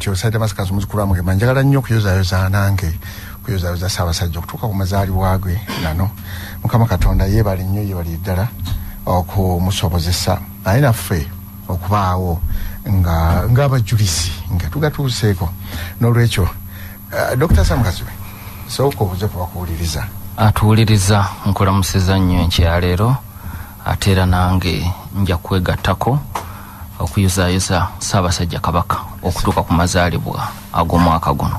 kyosaite masikazi muzukulu wange manjagala nnyo okuyozayoza nange okuyozayoza ssaabasajja okutuuka ku mazaalibwa ge nano. Mukama katonda yeebali nnyo yeebali ddala okumusobozesa naye naffe okubaawo nga ngaabajulizi nga tugatuuseeko. N'olwekyo uh, dr samukazibe sooka obuze kubakuwuliriza atuwuliriza nkulamusiza nnyo enkyaleero ate era nange nja kwegattako okuyuzaayuza ssaabasajja kabaka okutuuka ku mazaalibwa ag'omwaka guno.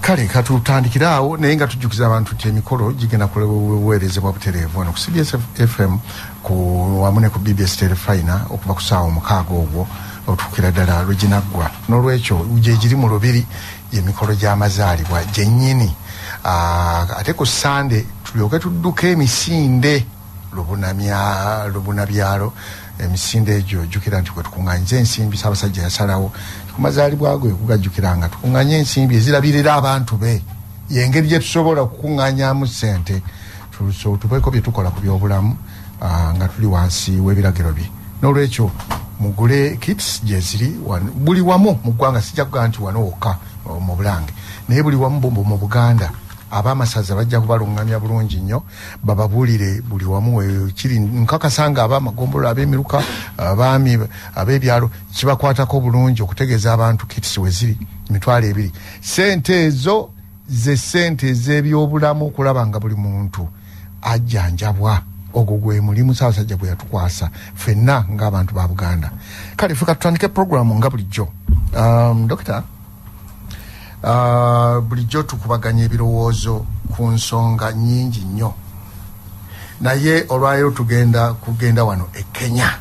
Kale katutandikire awo naye nga tujjukiza abantu nti emikolo gigenda kuweerezebwa butereevu wano ku cbs fm wamu ne ku bbs telefina okuva ku saawa omukaaga ogwo otuukira ddala lwe ginaggwa n'olwekyo gyegiri mu lubiri emikolo gy'amazaalibwa gyennyini. Ate ku sande tulyoke tudduka emisinde lubunamya lubunabyalo emisinde egyo ojjukira nti kwe tukuŋŋanyiza ensimbi saabasajja yasalawo. Kumazaalibwa ge kugajjukiranga tukuŋŋanye ensimbi ezirabirira abantu be. Yengeri gye tusobola okukuŋŋanyamu sente tubeeko bye tukola ku byobulamu nga tuli wansi w'ebiragiro bye. N'olwekyo mugule kits gyeziri buli wamu mu ggwanga sijja kugaa nti wano wokka mu bulange. Naye buli wamu bumbu mu buganda abamasaza bajja kubalungamya bulungi nnyo bababuulire buli wamu kiri nkakasa nga abamagombolola ab'emiruka abaami ab'ebyalo kibakwatako bulungi okutegeeza abantu kits weziri emitwalo ebiri. Sente ezo ze sente ez'ebyobulamu okulaba nga buli muntu ajjanjabwa. Ogwo gwe mulimu saabasajja gwe yatukwasa ffenna ng'abantu ba buganda. Kale fe katutandike programu nga bulijjo. Um, dokita bulijjo tukubaganya ebirowoozo ku nsonga nyingi nnyo. Naye olwaleero tugenda kugenda wano e kenya.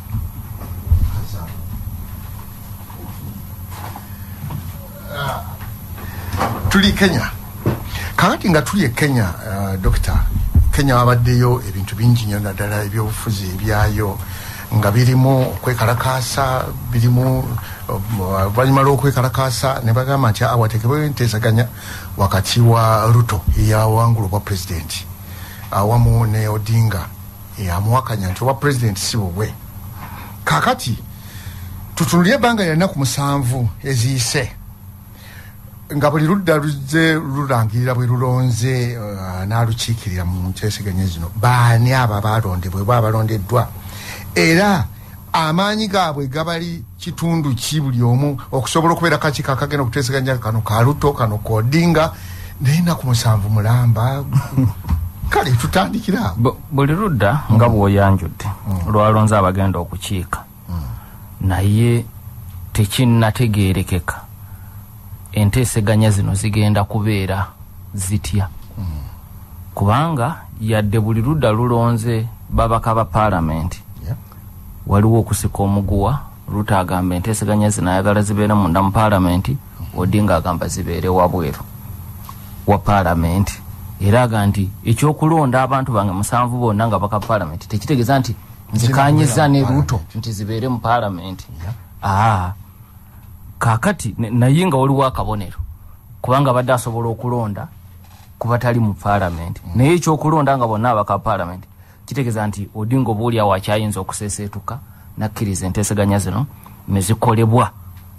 Tuli kenya. Kakati nga tuli e kenya uh, dokita kenya wabaddeyo ebintu bingi nnyo naddala ebyobufuzi ebyayo nga birimu okwekalakaasa birimu oluvanyuma lw'okwekalakaasa ne bagamba nti awatekebwe enteesaganya wakati wa ruto eyawangula obwa pulezidenti awamu ne odinga eyamuwakanya nti obwa pulezidenti si bubwe. Kakati tutunulye ebbanga lya nnaku musanvu eziyise nga buli ludda luzze lulangirira bwe lulonze uh, n'alukiikirira mu nteeseganya zino. Baani abo balondebwe bwe abalondeddwa era amaanyi gaabwe gabali kitundu ki buli omu okusobola okubeera kakiiko akagenda okuteeseganya kano kaluto kano kodinga naye naku musanvu mulamba. Kale tutandikira. Buli ludda nga bw'oyanjudde lwalonze abagenda okukiika. Naye tekinnategeerekeka. Enteeseganya zino zigenda kubeera zitya? Kubanga yadde buli ludda lulonze babaka ba paalamenti waliwo okusika omuguwa ruto agamba enteeseganya zino ayagala zibeere munda mu paalamenti odinga agamba zibeere wabweru wa paalamenti. Era aga nti ekyokulonda abantu bange musanvu bonna nga baka paalamenti tekitegeeza nti nzikanyiza ne ruto nti zibeere mu paalamenti. Aa kakati naye nga waliwo akabonero kubanga badde asobola okulonda kubatali mu paalamenti. Mm. naye ekyokulonda nga bonna abaka paalamenti kitegeeza nti odinga oba oliawo akyayinza okuseeseetuka nakkiriza enteeseganya zino nezikolebwa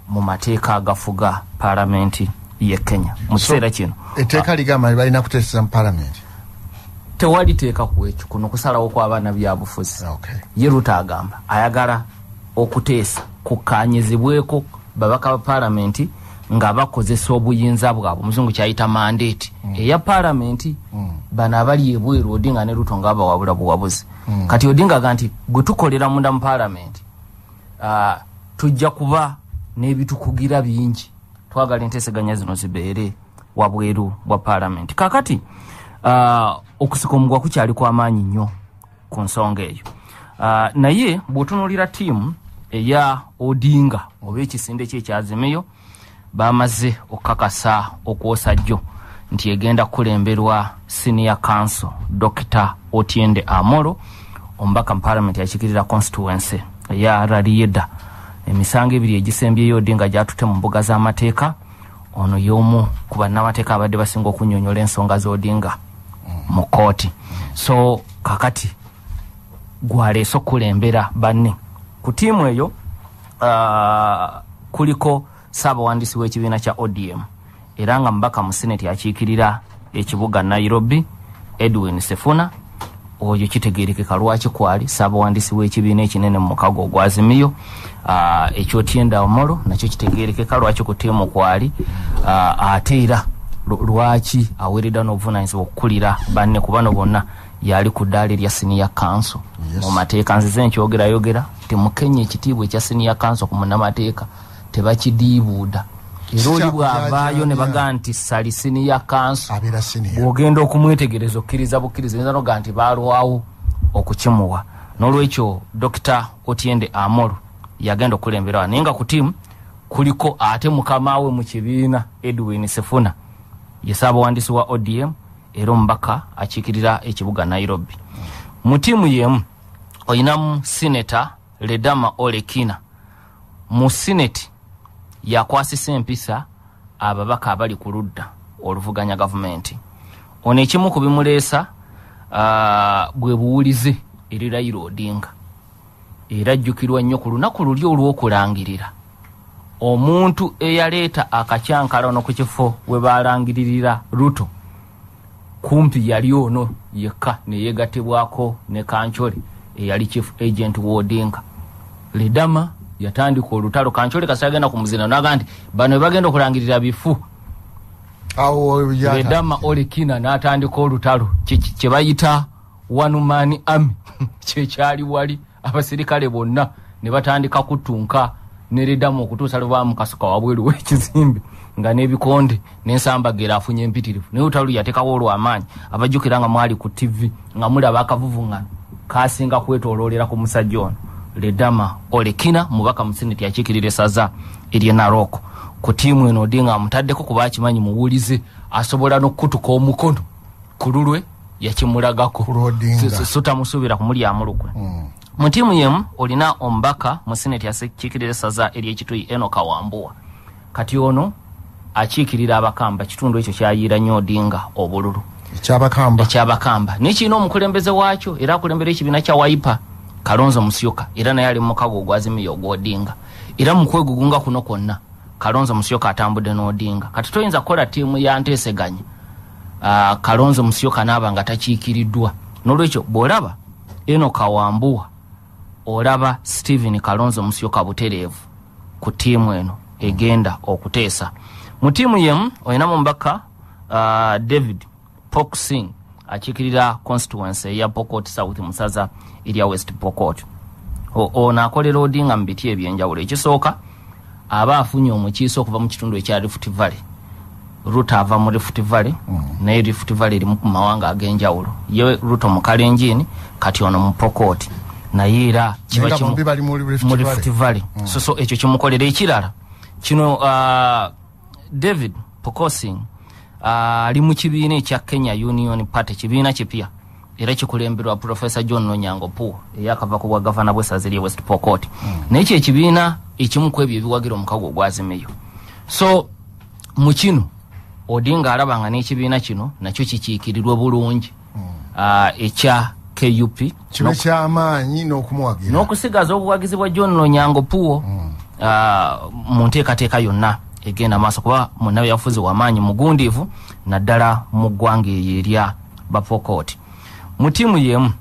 mu mateeka agafuga paalamenti ye kenya. Mu kiseera kino. etteeka ligamba balina kuteeseza mu paalamenti? Tewali teeka kwekyo kuno kusalawo kw'abaana byabufuzi ye ruto agamba ayagala okuteesa kukanyizibweko babaka ba paalamenti nga bakozesa obuyinza bwabwe omuzungu kyayita mandeeti mm. eya paalamenti mm. bano abali ebweru odinga ne ruto nga abawabula buwabuzi mm. kati odinga ga nti gwe tukolera munda mu paalamenti uh, tujja kuba n'ebitukugira bingi twagala enteeseganya zino zibeere wabweru bwa paalamenti kakati uh, okusika omugwa kukyali kw'amaanyi nnyo ku nsonga eyo uh, naye bw'otunuulira ttiimu eya odinga oba ekisinde kye ekyazimiyo bamaze okukakasa okwosa jjo nti egenda kulemberwa senior council dr otiende amoro omubaka mu parliament yakikirira constituency eya rarieda emisango ebiri egisembyeyo odinga gyatute mu mbuga z'amateeka ono y'omu ku bannamateeka abadde basinga okunyonyola ensonga z'odinga mu kooti so kakati gwaleese okulembera banne. Ku tiimu eyo uh, kuliko saabawandisi w'ekibiina kya odm era nga mubaka mu seneti akiikirira ekibuga nairobi edwin sefuna. Oyo kitegerekeka lwaki kwali saabawandisi w'ekibiina ekinene mu mukago ogwazimiyo ekyotyenda omolo nakyo kitegerekeka lwaki ku tiimu kwali. Ate era lwaki aweeredda n'obuvunanyizibwa okukulira banne ku bano bonna? Yali ku ddaala erya siniya kanso mu mateeka nzize nkyogerayogera temukenya ekitiibwa ekya siniya kanso ku munnamateeka tebakidiibuuda. Era oli bwavaayo ne bagaa nti sali siniya kanso bw'ogenda okumwetegereza okkiriza bukkiriza oyinza noga nti baalwawo okukimuwa. N'olwekyo dokita otiende amolo yagenda okukulemberawa naye nga ku tiimu kuliko ate mukama we mu kibiina edwin sefuna ye saabawandiisi wa odm era omubaka akiikirira ekibuga nairobi. Mu tiimu yemu olinamu sineta ledama olekina mu sineti yakwasisa empisa ababaka abali ku ludda oluvuganya gavumenti. Ono ekimu ku bimuleesa bwe buwulize eri raira odinga. Era ajjukirwa nnyo ku lunaku luli olw'okulangirira. Omuntu eyaleeta akacyankalano ku kifo we balangiririra ruto kumpi yali ono yekka neyegatibwako ne kanchole eyali chief agent wodinga lidama yatandika olutalo. Kanchole kasi agenda kumuzina naga nti bano webagenda okulangirira bifu. Lidama olikina natandika olutalo. Kyebayita wanuman army. Kyekyali wali abasirikale bonna ne batandika kutunka neriddamu okutuusa lwebamukasuka wabweru wekizimbe nga nebikonde nensambagera afunye empitirivu. Naye olutalo yateekawo olwamaanyi abajjukira nga mwali ku tv nga mulaba akavuvuŋano kasinga kwetololera ku musajja ono ledama olekina mubaka mu seneti akiikirira esaza eryenaroko ku tiimu eno odinga amutaddeko kuba akimanyi muwulize asobola n'okukutuka omukono ku lulwe yakimulagako. Sutamusuubira kumulyamu lukwe. Mu tiimu yemu olina omubaka mu seneti akiikirira esaza eryekituyi enoka wambuwa kati ono akiikirira abakamba kitundu ekyo kyayiira nnyo odinga obululu. Ekyabakamba. Naye kirina omukulembeze waakyo era akulembera ekibiina kya waipa kalonzo musyoka era naye ali mukago ogwazimiya ogwodinga era mukwegugunga kuno kwonna kalonzo musyoka atambudde n'odinga. Kati toyinza kukola tiimu ya nteeseganya uh, kalonzo musyoka naaba nga takiikiriddwa. N'olwekyo bw'olaba eno kawambuwa olaba stephen kalonzo musyoka butereevu ku tiimu eno egenda okuteesa. Mu tiimu yemu olinamu mubaka uh, david poksing akiikirira constituency eya pokot south musaza erya west pokot. Ono akolera odinga mu biti ebyenjawulo ekisooka aba afunye omukiisa okuva mu kitundu ekya rift valley. Ruto ava mu rift valley mm. naye rift valley erimu ku mawanga ag'enjawulo. Ye ruto mu kalenjini kati ono mu pokot. Naye era kiba mu rift valley. Mm. so so ekyo kimukolera ekirala. Kino uh, david pokosing ali uh, mu kibiina ekya kenya union party kibiina kipya era kikulemberwa profesa john nonyango pu eyakava ku bwagavana bwesaza erye west pokot. Mm. naye kyo ekibiina ekimu ku ebyo ebiwagira omukago ogwazimiyo so mu kino odinga alaba nga n'ekibiina kino nakyo kikiikirirwe bulungi. Mm. uh, ekya kup kibe kyamaanyi n'okumuwagira n'okusigaza obuwagizi bwa john nonyango puwo mm. uh, mu nteekateeka yonna egenda maaso kuba munnabe yafuzi wamaanyi mugundiivu naddala mu ggwanga eyo erya bapokoti mu tiimu yemu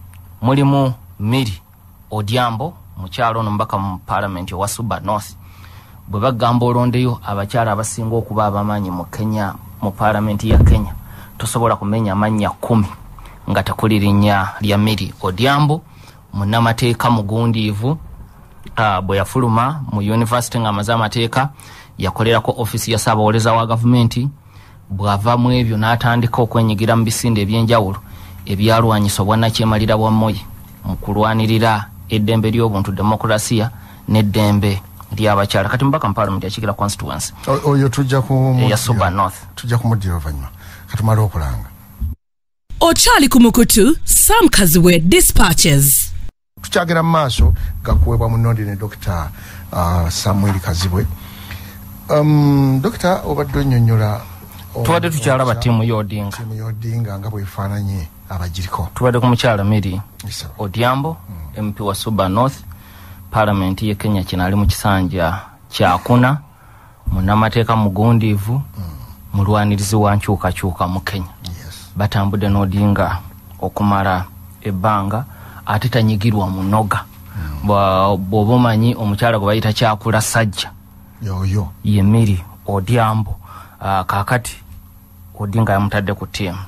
mulimu miri odyambo mukyalo ono mubaka mu paalamenti owa suba north bwe bagamba olondeyo abakyala abasinga okuba abamaanyi mu kenya mu paalamenti ya kenya tosobola kumenya amannya kumi nga tekuli linnya lya miri odyambo munnamateeka mugundiivu uh, bwe yafuluma mu univesity ng'amaze amateeka yakolerako ofisi ya saabawoleza wa gavumenti bw'ava mu ebyo n'atandika okwenyigira mu bisinde ebyenjawulo ebyalwanyisa obwannakyemalira bwa moyi mu kulwanirira eddembe ly'obuntu demokurasiya n'eddembe lyabakyala kati mubaka mu parliament yakikira constituency oyo tujja eya suba north. tujja kumuddira oluvannyuma. Katumale okulanga. Okyali ku mukutu sam kaziwe dispatches. Tukyagera mu maaso gakuweebwa munondi ne dokita uh, samuel kazibwe dokita obadde onyonyola tubadde tukyalaba tiimu y'odinga. Nga bwefaananye abagiriko. Tubadde ku mukyala miri odyambo mp wa suba north paalamenti ye kenya kino ali mu kisanja kyakuna munamateeka mugundiivu mulwanirizi wa nkyukakyuka mu kenya. Batambudde n'odinga okumala ebbanga ate tanyigirwa munoga Bwa- bw'oba omanyi omukyala gwe bayita kyakula sajja yoyo. Ye miri odyambo uh, kakati odinga yamutadde ku ttiimu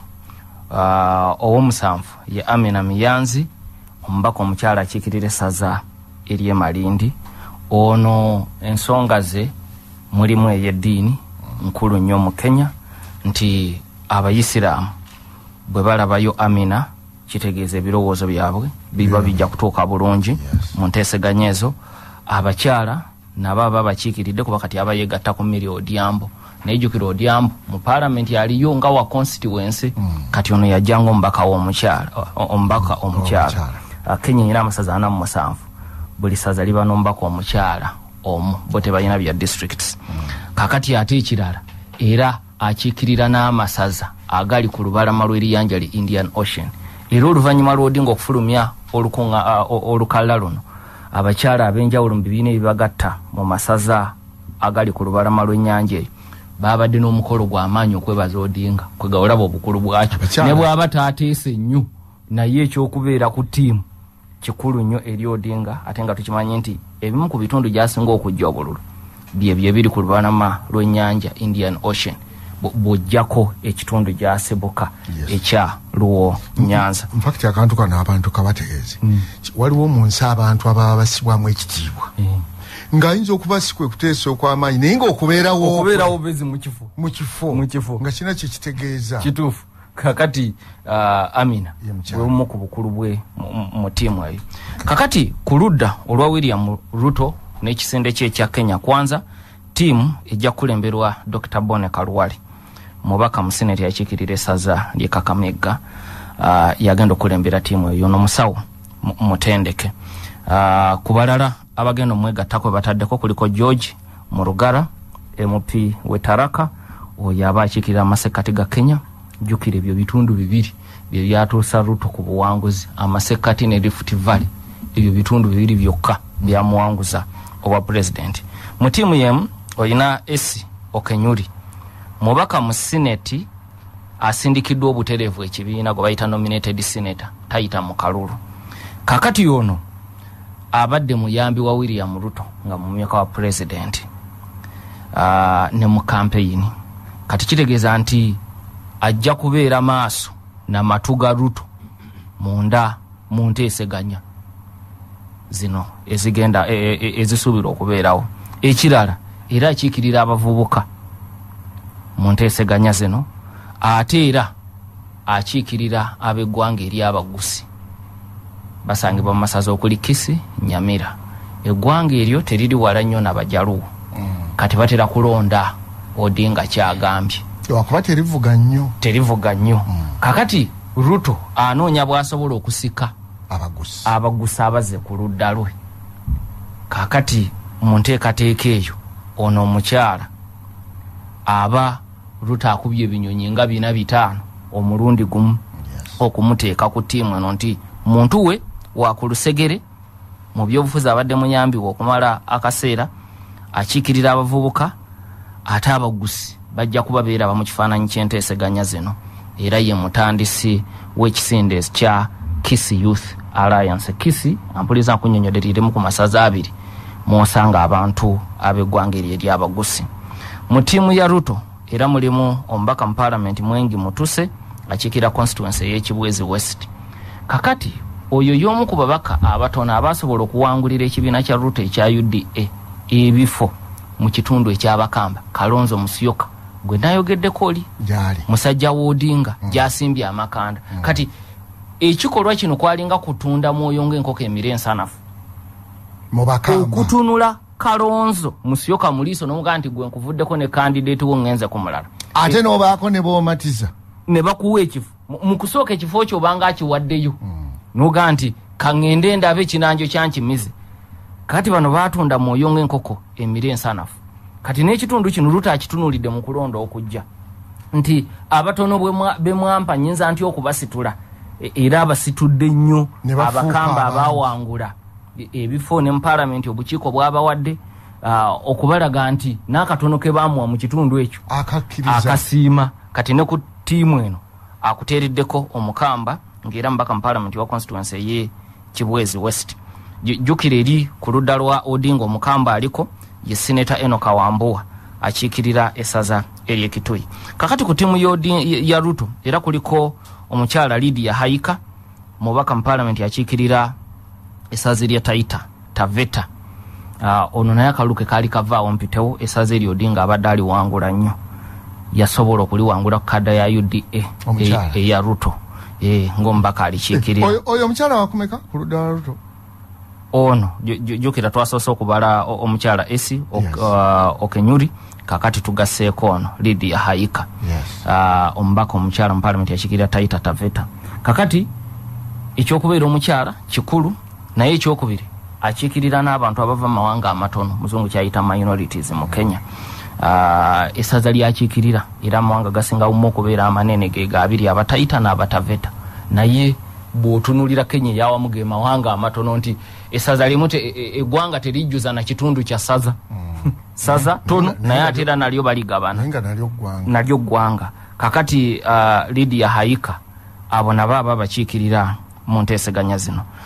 uh, owomusanvu ye amina miyanzi omubaka omukyala akiikirira essaza ery'e malindi. Ono ensonga ze mulimu ey'eddiini nkulu nnyo mu kenya nti abayisiraamu bwe balabayo amina kitegeeza ebirowoozo byabwe biba bijja kutuuka bulungi mu nteeseganya ezo. Abakyala nabo aba bakiikiridde kuba kati aba yegatta ku miri odyambo nayejjukira odyambo mu paalamenti aliyo nga wa constituency kati ono yajjanga omubaka w'omukyala omubaka omukyala. Ah, kenya erina amasaza ana mu musanvu. Buli saza liba n'omubaka omukyala omu bo tebalina bya districts. Kakati ate ekirala era akiikirira n'amasaza agali ku lubalama lw'eriyanja li indian ocean. Era oluvannyuma lw'odinga okufulumya olukunga- ah, o- olukalla luno abakyala ab'enjawulo mu bibiina ebibagatta mu masaza agali ku lubalama lw'ennyanja eyo babadde n'omukolo gw'amaanyi okwebaza odinga kwegawolaba obukulu bwakyo. Ne bw'aba taateese nnyo naye ekyokubeera ku ttiimu kikulu nnyo eri odinga ate nga tukimanyi nti ebimu ku bitundu gyasinga okujja obululu byebyo ebiri ku lubalama lw'ennyanja indian ocean Bw'ojjako ekitundu gyasibuka Yes. ekya luwo nyanza. nfakiti akantu kano abantu kabategeeze. Ki- waliwo mu nsi abantu ababa basibwamu ekitiibwa. Ng'ayinza okuba si kwe kuteesa okw'amaanyi naye ng'okubeerawo okubeerawo bezi mu kifo. Nga kina kyekitegeeza kituufu. Kakati uh, amina bwebumu ku bukulu bwe mu- mu- mu ttiimu eyo kakati ku ludda olwa william ruto n'ekisinde kye ekya kenya kwanza ttiimu ejja kukulemberwa dr bone kalwali mubaka mu seneti yakiikirira essaza ly'e kakamegga uh, yagenda okukulembera ttiimu eyo. N'omusawo mu- mutendeke. Uh, ku balala abagenda omwegattako we bataddeko kuliko george mu lugara mp wetaraka oyo aba akiikirira amasekkati ga kenya. Jjukira ebyo bitundu bibiri bye byatuusa ruto ku buwanguzi amasekkati ne rift valley. Ebyo bitundu bibiri byokka byamuwanguza obwa pulezidenti mu ttiimu yemu olina esi okenyuri mubaka mu sineti asindikiddwa obutereevu ekibiina gwe bayita nominated senator tayita mu kalulu kakati ono abadde muyambi wa william ruto nga mumyaka wa pulezidenti ne mu kampeyini kati kitegeeza nti ajja kubeera maaso namatu ga ruto munda mu nteeseganya zino ezigenda e- e- e- ezisuubirwa okubeerawo. Ekirala era akiikirira abavubuka mu nteeseganya zino ate era akiikirira ab'eggwanga ery'abagusi basangibwa mu masaza okuli kisi nyamira. Eggwanga eryo teriri wala nnyo nabajaluwo kati batera kulonda odinga kyagambye. Wakuba terivuga nnyo. Terivuga nnyo. Kakati ruto anoonya bw'asobola okusika abagusi abagusa abaze ku ludda lwe. Kakati mu nteekateeka eyo ono omukyala aba ruto akubye ebinyonyi nga bina bitaano omulundi gumu okumuteeka ku ttiimu eno nti muntu we wakulusegere mu byobufuzi abadde muyambiwe okumala akaseera akiikirira abavubuka ate abagusi bajja kuba beeraba mu kifaananyi ky'enteeseganya zino. Era ye mutandisi w'ekisinde kya kisi youth alliance. Kisi ampuliriza nkunyonyodde lirimu ku masaza abiri mwosanga abantu ab'eggwanga eryo ery'abagusi mu ttiimu ya ruto era mulimu omubaka mu paalamenti mwengi mutuse akiikira constituency ey'ekibwezi west. Kakati oyo y'omu ku babaka abatono abasobola okuwangulira ekibiina kya ruto ekya uda ebifo mu kitundu ekyabakamba kalonzo musyoka gwe nayogeddeko oli musajja w'odinga gyasimbye amakanda. Kati ekikolwa kino kwalinga kutunda mwoyo ng'enkoko emira ensanafu. Okutunula kalonzo musyoka muliiso nomugaa nti gwe nkuvuddeko ne kandidate wo ŋŋenze ku mulala. Ate n'obaako ne bomatiza. Ne bakuwa ekifo Mu- kusooka ekifo kyo obanga akiwaddeyo. Nogaa nti kaŋŋende ndabe ekinanjo kyankimize kati bano batunda mwoyo ng'enkoko emira ensanafu. Kati n'ekitundu kino luta akitunulidde mu kulonda okujja. Nti abatono bwe mwa- be mwampa nyinza nti okubasitula. E- era abasitudde nnyo abakamba abangi. Ebifo ne mu paalamenti obukiiko bwabawadde uh, okubalaga nti n'akatono ke bamuwa mu kitundu ekyo akasiima. Kati ne ku tiimu eno akuteereddeko omukamba ng'era mubaka mu paalamenti wa constituency eye kibwezi west. Ju- jjukira eri ku ludda lwa odinga omukamba aliko ye sineta enoka wambuwa akiikirira esaza eryekitui kakati ku tiimu y'Odi- ya ruto era kuliko omukyala lidia haika mubaka mu paalamenti akiikirira esaza erya taita taveta. Uh, ono naye akalulu ke kaali kavaawo mpitewo esaza eryo odinga abadde aliwangula nnyo. Yasobola okuliwangula ku kadda ya uda Omukyala. e- eya ruto. E, ngaomubaka alikiikirira oyo omukyala wakumeka ku ludda lwa luto ono ju- ju- jjukira twasoose okubala omukyala esi uh, okenyuri kakati tugasseeko ono lidia haika uh, omubaka omukyala mu paalamenti yakikirira taita taveta. Kakati ekyokubeera omukyala kikulu naye ekyokubiri akiikirira n'abantu abava mu mawanga amatono muzungu kyayita minorities mu kenya uh, esaza lyakiikirira era amawanga gasingamu okubeera amanene ge gaabiri abataita n'abataveta. Naye bw'otunulira kenya eyawamu ge mawanga amatono nti esaza limu te- e- e- eggwanga terijjuza na kitundu kya saza saza tono naye ate era nalyo baligabana. nalyo ggwanga. Kakati uh, lidia haika abo nabo aba bakiikirira mu nteeseganya zino. uh,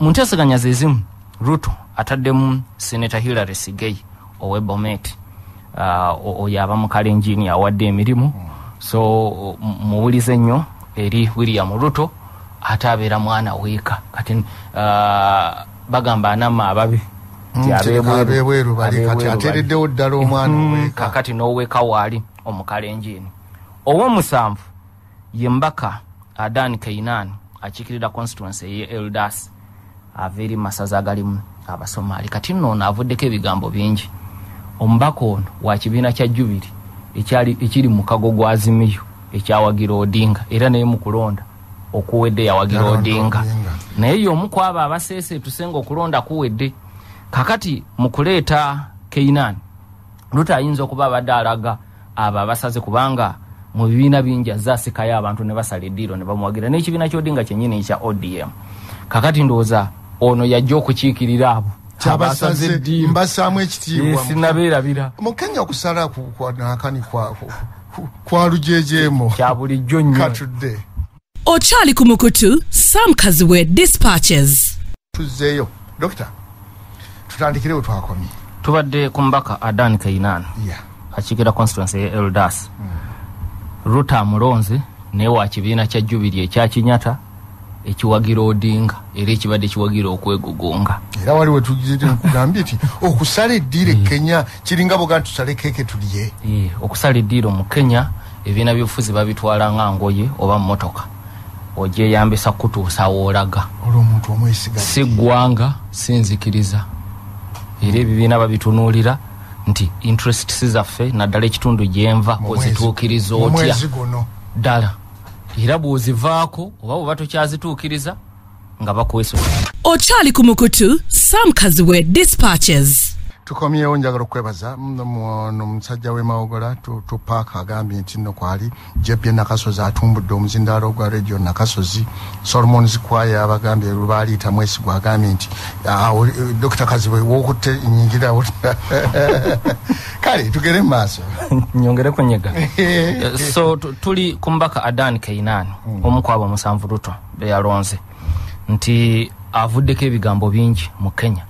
mu nteeseganya ze zimu ruto ataddemu seneta hillary sigei owebomet uh, oyo aba mu kalenjini awadde emirimu. So muwulize ennyo eri william ruto ate abeera mwana weeka. Kati uh, bagamba anama ababi nti ab'ebweru- bali kati ateereddewo ddala omwana Mm, oweeka. kakati n'oweeka waali omukalenjini ow'omusanvu ye mbaka adan keinan akiikirira constituency eye eldas ava eri masaza agalimu abasomaali kati nno ono avuddeko ebigambo bingi. Omubaka ono wa kibiina kya jubiri ekiri mu kago gwa azimiyo ekyawagira odinga era naye mu kulonda okuwedde yawagira odinga. Naye y'omu ku abo abaseese tusenga okulonda kuwedde kakati mu kuleeta keinani luto ayinza okuba abadde alaga abo abasaze kubanga mu bibiina bingi azze asikayo abantu ne basala eddiiro ne bamuwagira n'ekibiina kyodinga kyenyini ekya odm kakati ndowooza ono yajja okukiikirira abo. Kyabasaze eddiiro mbassaamu ekitiibwa sinabeerabira mu kenya. okusala ku- kwa nakani kwa- ku- ku- kwa lujejeemo kya bulijjo nnyo. Katudde Ochali Kumukutu, Sam Kaziwe Dispatches. tuzzeeyo. Dokita tutandikire we twakomye. Tubadde ku mbaka adan kainan. Akiikira constituency ye eldas ruto amulonze naye wa kibiina kya jubiri ekyakinyata ekiwagira odinga era ekibadde kiwagira okwegugunga. Era waliwo tugambye nti okusala eddiiro e kenya kiringa boga nti tusale keeke tulye. Eh, okusala eddiiro mu kenya ebibiina byobufuzi babitwala nga ngoye oba motoka ogyeyambisa kutuusa woolaga si ggwanga si nzikiriza. Era ebibiina babitunuulira nti interest si zaffe naddala ekitundu gyenva ozituukiriza otya? ddala era bw'ozivaako oba bwe batokyazituukiriza nga bakwesula Ochali Kumukutu, Sam Kaziwe Dispatches. Tukomyewo njagala okwebaza mm, mu- ono omusajja w'emawogola tu- tupaaka agambye nti nno kwali jebye nakasozi atumbudde omuzindaalo gwa radio nakasozi. Solomon zikwaya abagambye lubaaliita mwesigwa agambye nti dokita kaziwe wokutte nyingira kale tugere mu maaso. Nyongere kunyega so tu- tuli ku mbaka adan keinan omu ku abo musanvu ruto beyalonze nti avuddeko ebigambo bingi mu kenya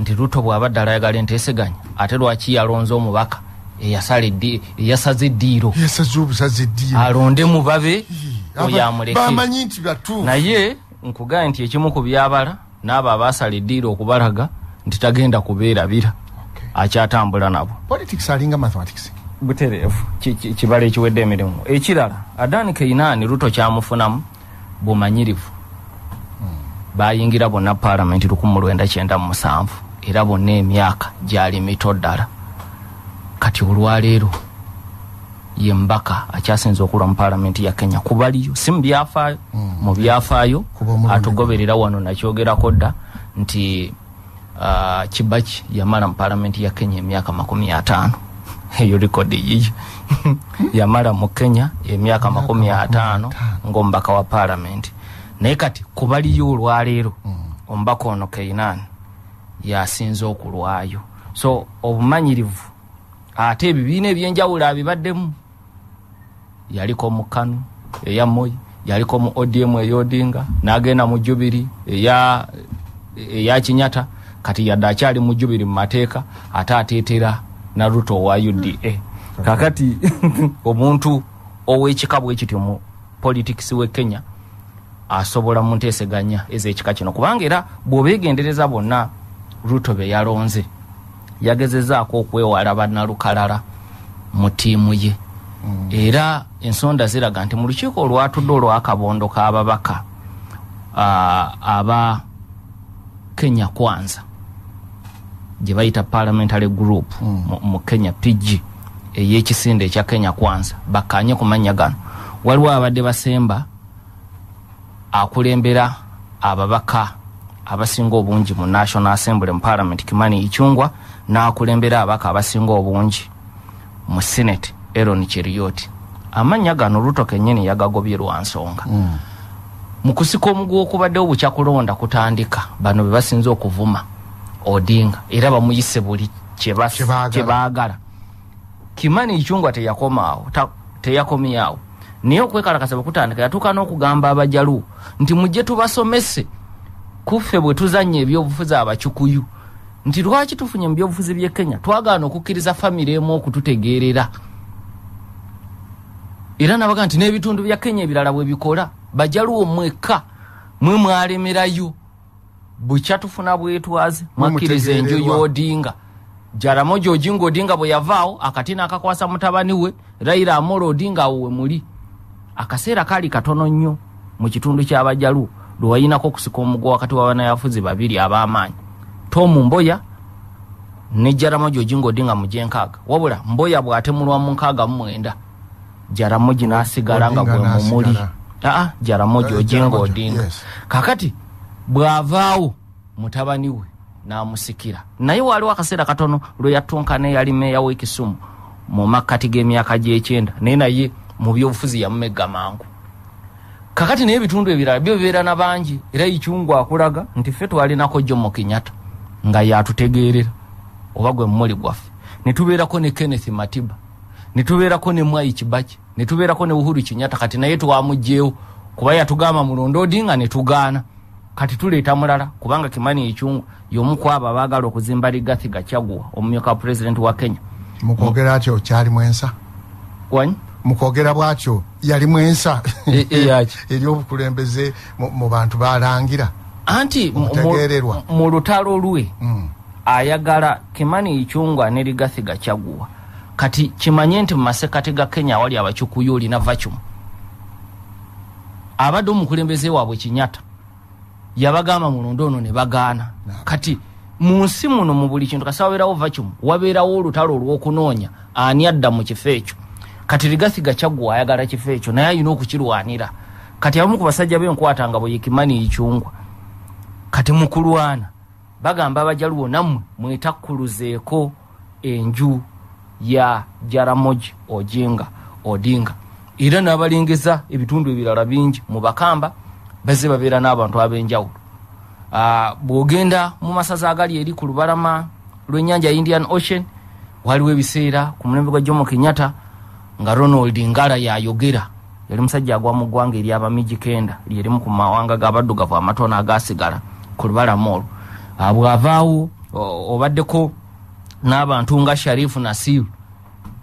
nti ruto bw'abadde alayagala enteeseganya ate lwaki yalonze omubaka? Eddi- eyasaze eddiiro. Alonde mubabe oyo amuleke bamanyi nti batuufu. Naye nkugaye nti ekimu ku byabala n'abo abaasala eddiiro okubalaga nti tagenda kubeerabira. Akyatambula nabo. Politics alinga mathematics? Butereevu. Ki- ki- kibala ekiwedde emirimu. Ekirala adani keinaani ruto kyamufunamu bumanyirivu. Bayingira bonna paalamenti 1997 era bonna emyaka gyali mito ddala. Kati olwaleero ye mbaka akyasinza okulwa mu paalamenti ya kenya kubaliyo si mu byafaayo? Mu byafaayo atugoberera wano nakyogerako dda nti uh, kibaki yamala mu paalamenti ya kenya emyaka makumi ataano. Eyo likodi yiyo yamala mu kenya emyaka makumi ataano ngaomubaka wa paalamenti. Naye kati kubaliyo olwaleero omubaka ono keinan yasinza okulwayo. So obumanyirivu ate ebibiina ebyenjawulo abibaddemu yaliko mu kanu eya moyi yaliko mu odm eyodinga n'agenda mu jubiri eya kinyata. Kati yadde akyali mu jubiri mu mateeka ate ateetera na ruto owa uda kakati omuntu ow'ekika bwe kityo mu politikisi w'e kenya asobola mu nteeseganya ez'ekika kino. Kubanga era bw'obeegendereza bonna ruto be yalonze yagezezaako okwewala bannalukalala mu tiimu ye mm. era ensonda ziraga nti mu lukiiko olwatudde olwakabondo k'ababaka aba kenya kwanza gye bayita parliamentary group mm. mu kenya pg ey'ekisinde ekya kenya kwanza bakanye ku mannya gano waliwo abadde basemba akulembera ababaka abasinga obungi mu national assembly mu parliament kimani ichungwa n'akulembera abaka abasinga obungi mu senate eron cherioti amannya gano ruto kennyini yagagobye lwa nsonga. Mm. mu kusika omuguwa okubaddewo bukyakulonda kutandika bano be basinze okuvuma odinga era bamuyise buli kyebaagala kimani ichungwa teyakomaawo teyakomyawo. Naye okwekalakasa bwekutandika yatuuka n'okugamba abajalu nti mujje tubasomese kuffe bwe tuzanya ebyobufuzi abakyukuyu nti lwaki tufunye mu byobufuzi by'e kenya? Twagaana okukkiriza famire emu okututegeerera. Era nabaga nti n'ebitundu bya kenya ebirala bwe bikola bajaluwo mwekka mwe mwalemerayo. Bukya tufuna bwetwaze mwakkiriza enju y'odinga jaramogi ojinga odinga bwe yavaawo akati n'akakwasa mutabani we raira amolo odinga awo we muli. Akaseera kaali katono nnyo mu kitundu ky'abajalu lwe wayinako okusika omugwa wakati wa banayafuzi babiri ab'amaanyi. Tomu mboya ne jaramogi ojinga odinga mu gyenkaaga wabula mboya bw'atemulwa mu nkaaga mu mwenda jaramogi n'asigala nga gwe mumuli aa jaramogi ojinga odinga yes. kakati bw'avaawo mutabani we n'amusikira. Naye waaliwo akaseera katono lwe yatunkana eyali meeya w'ekisumu mu makkati g'emyaka gy'ekyenda naye naye mu byobufuzi yamumegga mangu kakati naye ebitundu ebirala byo bibeera na bangi. Era icyungu akulaga nti ffe twalinako jomo kinyata nga yatutegeerera. Oba gwe mumuli gwaffe. Netubeerako ne kenneth matiba netubeerako ne mwai kibaki netubeerako ne uhuru kinyata kati naye twamugjeewo kuba yatugamba mulonde odinga netugaana kati tuleeta mulala kubanga kimani icyungu y'omu ku abo abaagala okuzimba ligathi gakyaguwa omumyuka wa pulezidenti wa kenya. Mukwogera atyo kyali mwensa. Wanyi mukwogera bwatyo yali mwensa E- eyaki? eri obukulembeze mu- bantu balangira anti mu- lutalo lwe Mm. ayagala kimani icyungwa ne ligathi gakyaguwa kati kimanye nti mu masekati ga kenya awali abakyukuyu olina vacumu abadde omukulembeze waabwe kinyata yabagamba mulonde ono ne bagaana. Kati mu nsi muno mu buli kintu kasi wabeerawo vacumu wabeerawo olutalo olw'okunoonya ani adda mu kifo ekyo kati ligathi gakyaggwa ayagala kifo ekyo naye ayina okukirwanira. Kati abamu ku basajja benkwata nga bwe yekimani icyungwa kati mukulwana bagamba abajaluwo nammwe mwetakkuluzeeko enju ya jaramogi ojinga odinga. Era n'abalengeza ebitundu ebirala bingi mu bakamba bazze babeera n'abantu ab'enjawulo. Bw'ogenda mu masaza agali eri ku lubalama lw'ennyanja indian ocean waliwo ebiseera ku mulembe gwa jomo kenyatta nga ronald ngala yayogera. Yali musajja agwa mu ggwanga eryabamiji kenda lyerimu ku mawanga g'abaddugavu amatono agasigala ku lubalama olwo Ah, bw'avaawo obaddeko n'abantu nga sharifu nasiru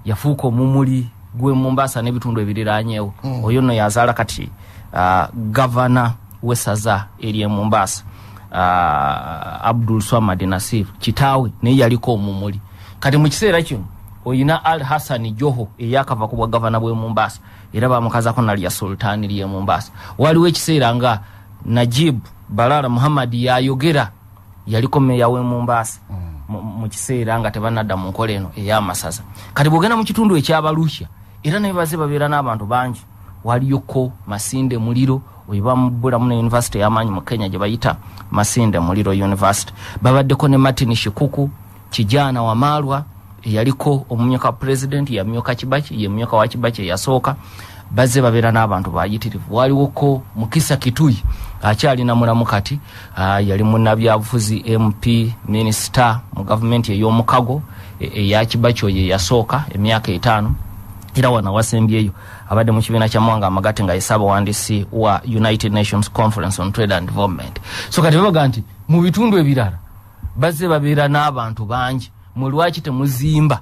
yafuuka omumuli gwe mumbasa n'ebitundu ebiriranyeewo mm. oyo nno yazaala kati uh, gavana w'essaza ery'e mumbasa uh, abdul swamad nasir kitaawe naye yaliko omumuli. Kati mu kiseera kino oyina al hassan joho eyakava ku bwa gavana bw'e mumbasa era bamukazako nalya sultani ly'e mumbasa waliwo ekiseera nga najib balala muhammad yayogera yaliko meya w'e mumbasa mu- kiseera nga tebanadda mu nkola eno ey'amasaza. Kati bwogenda mu kitundu ekyabalusya era naye baze babeera n'abantu bangi waliyoko masinde muliro oyo bamubulamu ne univesity ey'amaanyi mu kenya gye bayita masinde muliro university. Babaddeko ne martin shikuku kijana wamalwa eyaliko omumyuka wa pulezidenti yamyuka kibaki ye mumyuka wa kibaki eyasooka bazze babeera n'abantu bayitirivu waliwoko mukisa kituyi akyalina mulamu kati yali munnabyabufuzi mp minisita mu gavumenti ey'omukago e- eya kibaki oyo eyasooka emyaka etaano. Era wano wasembyeyo abadde mu kibiina kya mwanga amagate nga yesaabawandiisi wa united nations conference on trade and development. So kati babaga nti mu bitundu ebirala bazze babeera n'abantu bangi mwe lwaki temuzimba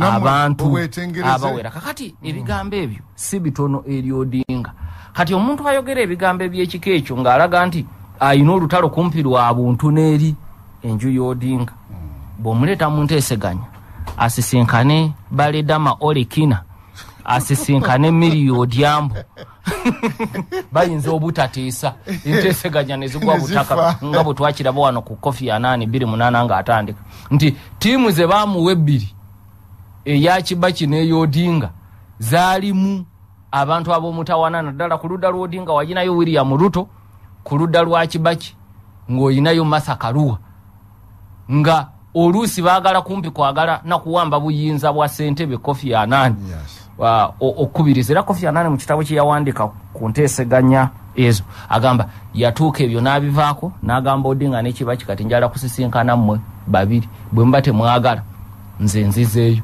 abantu abawera kakati ebigambo ebyo si bitono eri odinga. Kati omuntu ayogera ebigambo ebyekika ekyo ng'alaga nti ayina olutalo kumpi lwa buntu n'eri enju y'odinga bw'omuleeta mu nteeseganya asisinkane baledama olekina asisinkane miliyo odyambo bayinza obutateesa enteeseganya ne zigwa Ne butaka nga bwe twakiraba wano ku kofi anaani biri munaana ng'atandika. Nti tiimu ze baamuwa ebbiri eya kibaki n'eyodinga zaalimu abantu ab'omutawana naddala ku ludda lw'odinga waginayo william ruto ku ludda lwa kibaki ng'oyinayo masa kaluwa. Nga oluusi baagala kumpi kwagala nakuwamba buyinza bwa sentebe kofi anaani Yes. Okubiriza. Era kofi anane mu kitabo kye yawandiika ku nteeseganya ezo agamba yatuuka ebyo n'abivaako n'agamba odinga nekibaki kati njala kusisinkana mmwe babiri bwe muba temwagala nze nzizeeyo.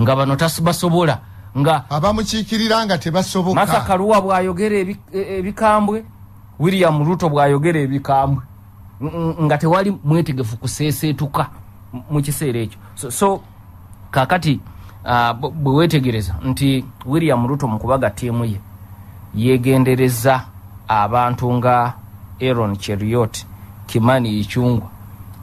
Nga bano tasibasobola nga abamukiikirira nga tebasoboka. Masakaluwa bwayogera ebi- e- ebikambwe william ruto bwayogera ebikambwe nga tewali mwetegefu kuseeseetuka mu kiseera ekyo. So, so kakati uh, bwe weetegereza nti william ruto mu kubaga ttiimu ye yegendereza abantu nga aron cheriot kimani ichungwa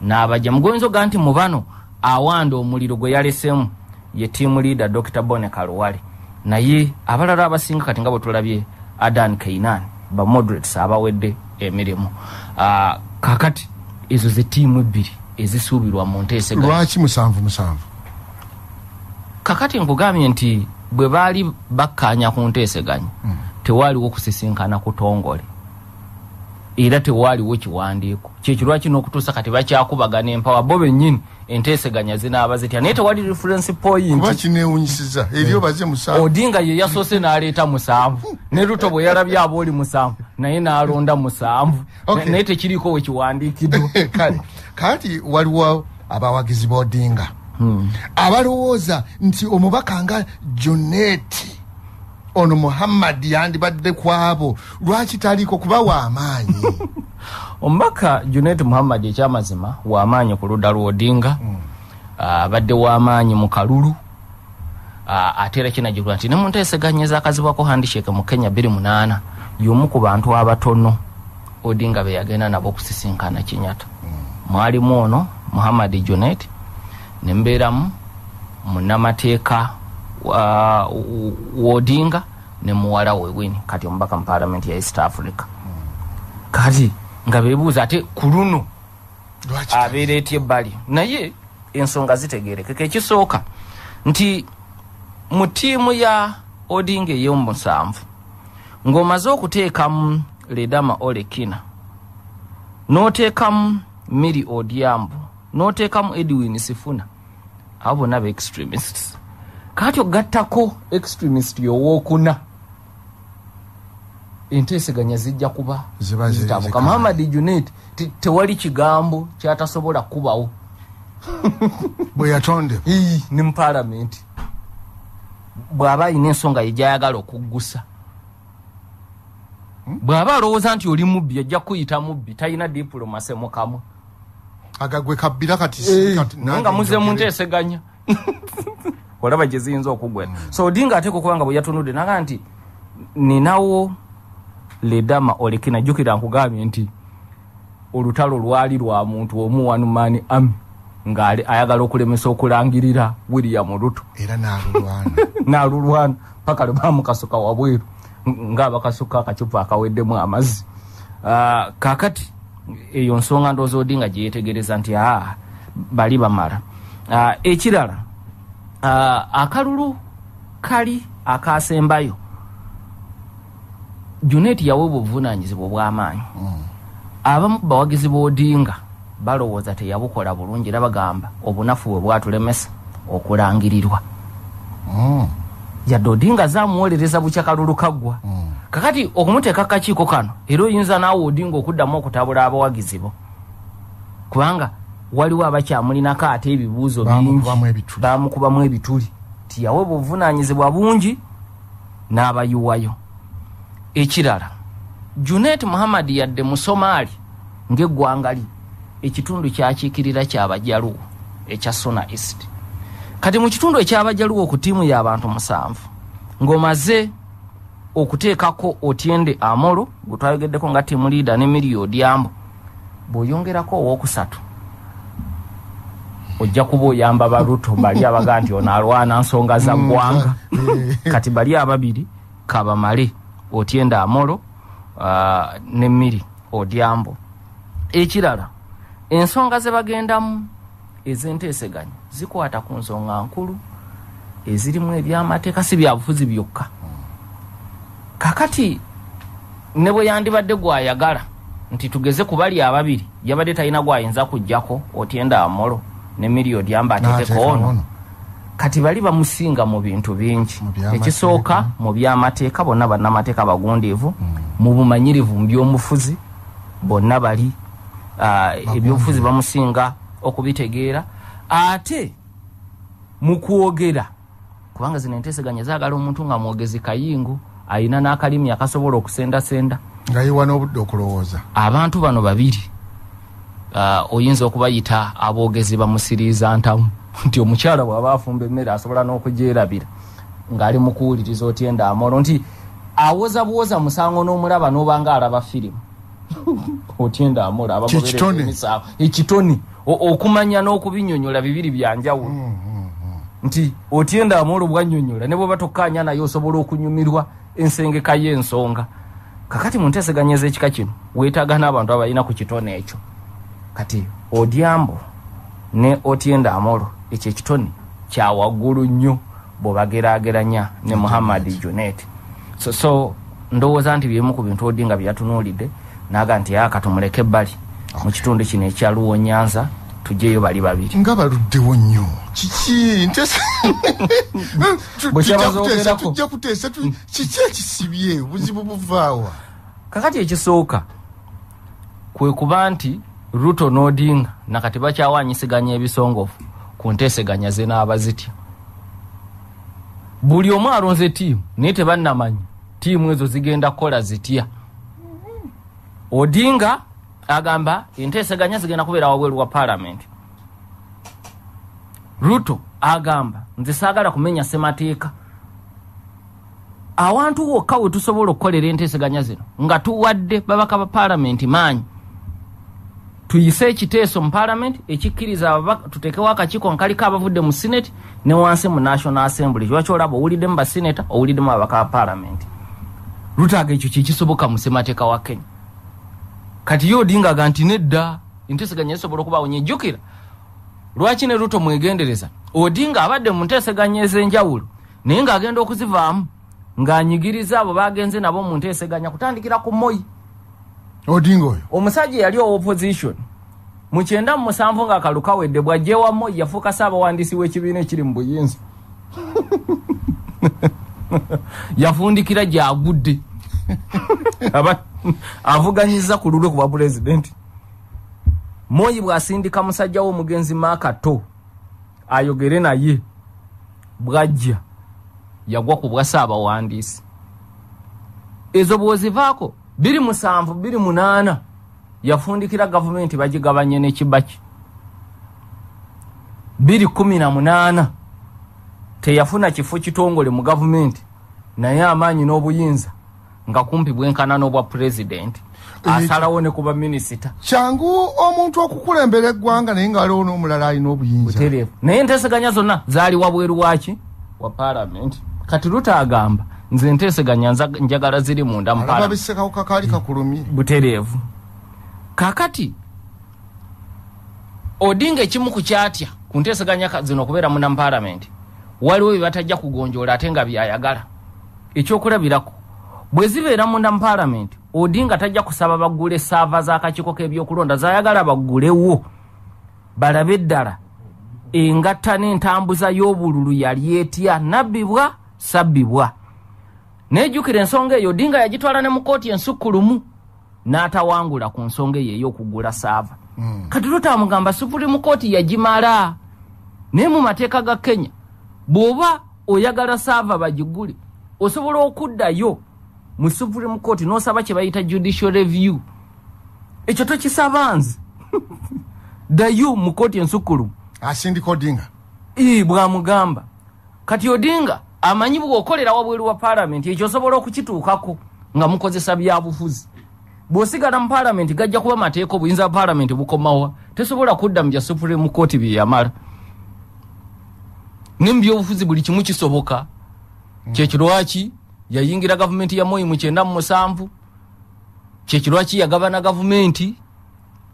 n'abajja mugonzoga nti mu bano awanda omuliro gwe yalesemu ye tiimu leader dr. Bone kaluwale. Naye abalala abasinga kati nga bwe tulabye adan kainan ba moderates abawedde emirimu. Uh, kakati ezo ze tiimu ebbiri ezisuubirwa mu nteeseganya lwaki musanvu musanvu kakati nkugambye nti bwe baali bakkaanya ku nteeseganya tewaaliwo kusisinkana kutongole era tewaaliwo kiwandiiko. Kyekirwaki n'okutuusa kati bakyakubagana empawa bo bennyini enteeseganya zinaaba zitya. Naye tewali reference point. Kuba kinewunyisiza eryo baze musanvu. Odinga ye yasoose n'aleeta musanvu. Ne ruto bwe yalabye aba oli musanvu naye n'alonda musanvu. Naye tekiriiko we kiwandiikiddwa kale kati waliwo abawagizi b'odinga abalowooza nti omubaka nga joneti ono muhammadi yandibadde kwabo lwaki taliko kuba waamaanyi omubaka junet muhammad ekyamazima wamaanyi ku ludda lwodinga abadde wamaanyi mu kalulu ate era kinagirwa nti ne mu nteeseganya ezakazibwako handisheke mu kenya 28 y'omu ku bantu abatono odinga be yagenda nabo okusisinkana kinyata mwalimu ono muhammad junet ne mbeeramu munnamateeka wodinga ne muwala we wini kati omubaka mu paalamenti ya east africa. Kati nga bebuuza ate ku luno abeera etya ebbali. Naye ensonga zitegerekeka ekisooka. Nti mu ttiimu ya odinga ey'omusanvu ng'omaze okuteekamu ledama olekina n'oteekamu miri odiambu n'oteekamu edwin sifuna. Abo bonna ba extremists. Kaati ogattako extremist yowookuna enteeseganya zijja kuba Ziba zi- zitabuka zikama. muhammad junet te- tewali kigambo kyatasobola kubawo. Bwe yatonde. Ne mu paalamenti bw'aba alina ensonga ye gyayagala okuggusa. Bw'aba alowooza nti oli mubbi ajja kuyita mubbi talina dipulomasi mukamwe agagwe kabbira kati nga muze mu njogere. nteeseganya olaba gye ziyinza okugwera so odinga ateeka okuba nga bwe yatunudde naga nti ninawo ledama olekina jjukira nkugambye nti olutalo lwali lwa muntu omu wanumaani ami ng'ali ayagala okulemesa okulangirira william ruto. Era nalulwana. Paka lwe bamukasuka wabweru ng- ngaabakasuka akacupa akaweddemu amazzi. Ah, kakati eyo nsonga ndowooza odinga gye yeetegereza nti aa bali bamala. Ah, ekirala ah, akalulu kali akasembayo junet yaweebwa obuvunanyizibwa obw'amaanyi. Abamu ku bawagizi b'odinga balowooza teyabukola bulungi era bagamba obunafu bwe bwatulemesa okulangirirwa Yadde odinga zamuwolereza bukyakalulu kaggwa. Mm. kakati okumuteeka kakiiko kano era oyinza naawe odinga okuddamu okutabula abawagizi bo. Kubanga waliwo abakyamulinako ate ebibuuzo bingi. Bamukubamu ebituli. bamukubamu ebituli. Ti yaweebwa obuvunanyizibwa bungi n'abayiwayo ekirala junet muhammad yadde mu somaali ng'eggwanga li ekitundu kyakiikirira kyabajaluwo ekya sona east kati mu kitundu ekyabajaluwo ku ttiimu y'abantu musanvu ng'omaze okuteekako otyende amolo gwe twayogeddeko nga tiimu liida ne miriyo odyambo bw'oyongerako owookusatu ojja kuba oyamba baluto bali abaga nti ono alwana nsonga za ggwanga. Kati bali ababiri kabamale otyenda amolo ne miri odyambo ekirala ensonga ze bagendamu ez'enteeseganya zikwata ku nsonga nkulu ezirimu ebyamateeka si byabufuzi byokka. Kakati ne bwe yandibadde gwayagala nti tugeze ku bali ababiri yabadde talina gwayinza kujjako otyenda amolo ne miriyo dyamba ateekeko ono. kati bali bamusinga mu bintu bingi. Ekisooka mu byamateeka bonna bannamateeka bagundiivu mu bumanyirivu mu byomufuzi bonna bali ebyobufuzi bamusinga okubitegeera ate mu kwogera kubanga zino enteeseganya zaagala omuntu nga mwogezi kayingo ayina n'akalimi akasobola okusendasenda. Nga yiwa n'obudde okulowooza. Abantu bano babiri uh, oyinza okubayita aboogezi bamusiriiza ntamu. Nti omukyala bw'aba afumba emmere asobola n'okugyerabira ng'ali mu kuwuliriza otyenda amolo nti awoza buwoza musango n'omulaba n'obanga alaba firimu. Otyenda amolo abagobereza Okumanya n'okubinyonyola bibiri byanjawulo nti otyenda amolo bwannyonnyola ne bweba tokkanya naye osobola okunyumirwa ensengeka y'ensonga. Kakati mu nteeseganya ez'ekika kino weetaaga n'abantu abalina ku kitone ekyo. Kati odyambo ne otyenda amolo ekyo ekitone kyawaggulu nnyo bw'obageraageranya ne muhammad junet so, so ndowooza nti byemu ku bintu odinga byeyatunuulidde naga nti aka tumuleke ebbali mu kitundu kino ekyaluwo nyanza tujjeyo bali babiri. Nga baluddewo nnyo. Kiki? Ntese Bwe kyabazoogerako. tujja kuteesa tu- kiki ekisibye? Buzibu buvaawa kakati ekisooka kwe kuba nti ruto n'odinga nakati bakyawanyisiganya ebisongovu ku nteeseganya ze n'aba zitya buli omu alonze ttiimu naye tebannamanya ttiimu ezo zigenda kukola zitya. Odinga agamba enteeseganya zigenda kubeera wabweru wa paalamenti ruto agamba nze saagala kumenya semateeka awantu wokka we tusobola okukolera enteeseganya zino nga tuwadde babaka ba paalamenti maanyi. Tuyise ekiteeso mu paalamenti ekikkiriza ababaka tuteekewo akakiiko nga kaliko abavudde mu sineti ne wansi mu national assembly. Lwaki olaba owuliddemu basineta owuliddemu ababaka ba paalamenti lutaaga ekyo kyekisoboka mu ssemateeka wa kenya kati ye odingaga nti nedda enteeseganya zisobola okubaawo nyejjukira lwaki ne ruto mwegendereza? Odinga abadde mu nteeseganya ez'enjawulo naye ng'agenda okuzivaamu ng'anyigiriza abo bagenze nabo mu nteeseganya kutandikira ku moyi odinga oyo? Omusajja eyali owa opposition. Mu kyenda mu musanvu ng'akalu kawedde bw'ajjewa moyi yafuuka saabawandiisi w'ekibiina ekiri mu buyinza. Yafundikira gy'agudde avuganyiza ku lulwe ku bwa pulezidenti moyi bw'asindika musajja we omugenzi maakato ayogere naye bwajja yagwa ku bwa saabawandiisi ezo bw'ozivaako biri musanvu biri munaana yafundikira gavumenti bagigabanye n'ekibaki biri kumi na munaana teyafuna kifo kitongole mu gavumenti naye amaanyi n'obuyinza nga kumpi bwenkana n'obwa pulezidenti asalawo ne ku baminisita kyangu omuntu okukulembera eggwanga naye nga waliwo n'omulala alina obuyinza. Butereevu. Naye enteeseganya zonna zaali wabweru waki wa paalamenti. Kati lutaagamba nze enteeseganya njagala ziri munda mu alaba paalamenti bisekawuka kaali kakulumye. Butereevu. Kakati odinga ekimu ku kyatya ku nteeseganya zino okubeera munda mu paalamenti waliwo bye batajja kugonjoola ate nga byayagala. Ekyokulabirako bwe zibeera munda mu paalamenti odinga tajja kusaba baggule saava z'akakiiko k'ebyokulonda zayagala baggulewo balabe eddala engatta n'entambuza y'obululu yali etya nabbibwa sabbibwa. Nejjukira ensonga eyo odinga yagitwala ne mu kooti ensukkulumu n'atawangula ku nsonga eyo ey'okugula saava kati lutamugamba supulimu kooti yagimala naye mu mateeka ga kenya bw'oba oyagala saava bagigule osobola okuddayo mu supreme court n'osaba kye bayita judicial review. Ekyo tokisaba nze. Ddayo mu kooti ensukkulumu asindika odinga. Ii bwamugamba. Kati odinga amanyi bw'okolera wabweru wa paalamenti ekyo osobola okukituukako nga mukozesa byabufuzi bw'osigala mu paalamenti gajja kuba mateeka obuyinza bwa paalamenti bukomawa tesobola kudda mu bya supreme court bye yamala. Ne mu byobufuzi buli kimu kisoboka. Kyekirwaki yayingira gavumenti ya moyi mu kyenda mu musanvu. Kyekirwaki yagabana gavumenti?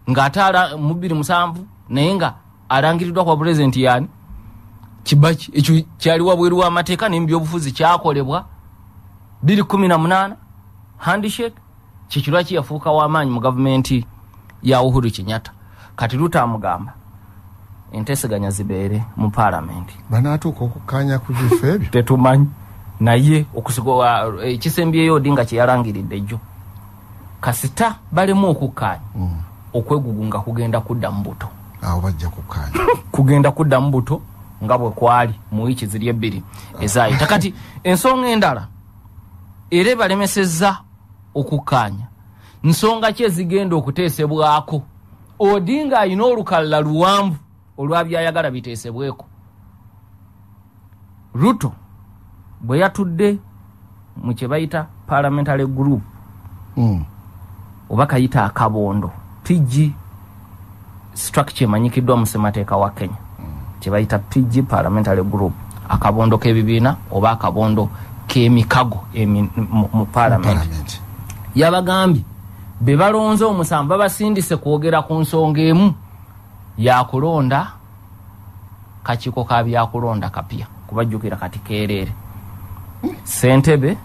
Ng'ate mu bbiri musanvu naye nga alangiriddwa kwa pulezidenti yani? Kibaki ekyo kyali wabweru w'amateeka naye mu byobufuzi kyakolebwa? 218 handshake? Kyekirwaki yafuuka w'amaanyi mu gavumenti ya uhuru kenyatta? Kati lutamugamba enteseganya zibeere mu paalamenti. Banaatuuka okukkaanya ku bifo ebyo? Tetumanyi naye ekisembyeyo odinga kyeyalangiridde jjo kasita balemu okukkaanya okwegugunga kugenda kudda mu buto. Awo bajja kukkaanya kugenda kudda mu buto nga bwe kwali mu wiiki ziri ebbiri ezayita kati ensonga endala era ebalemesezza okukkaanya nsonga ki ezigenda okuteesebwako? Odinga alina olukalala luwanvu olwa byayagala biteesebweko. Ruto bwe yatudde mu kye bayita parliamentary group Mm. oba kayita akabondo pg structure emanyikiddwa mu ssemateeka wa kenya. Kyebayita pg parliamentary group. Akabondo k'ebibiina oba akabondo k'emikago emi- mu- paalamenti Parliament. yabagambye be balonze omusanvu babasindise kwogera ku nsonga emu yakulonda kakiiko ka byakulonda kapya kubajjukira kati keereere sentebe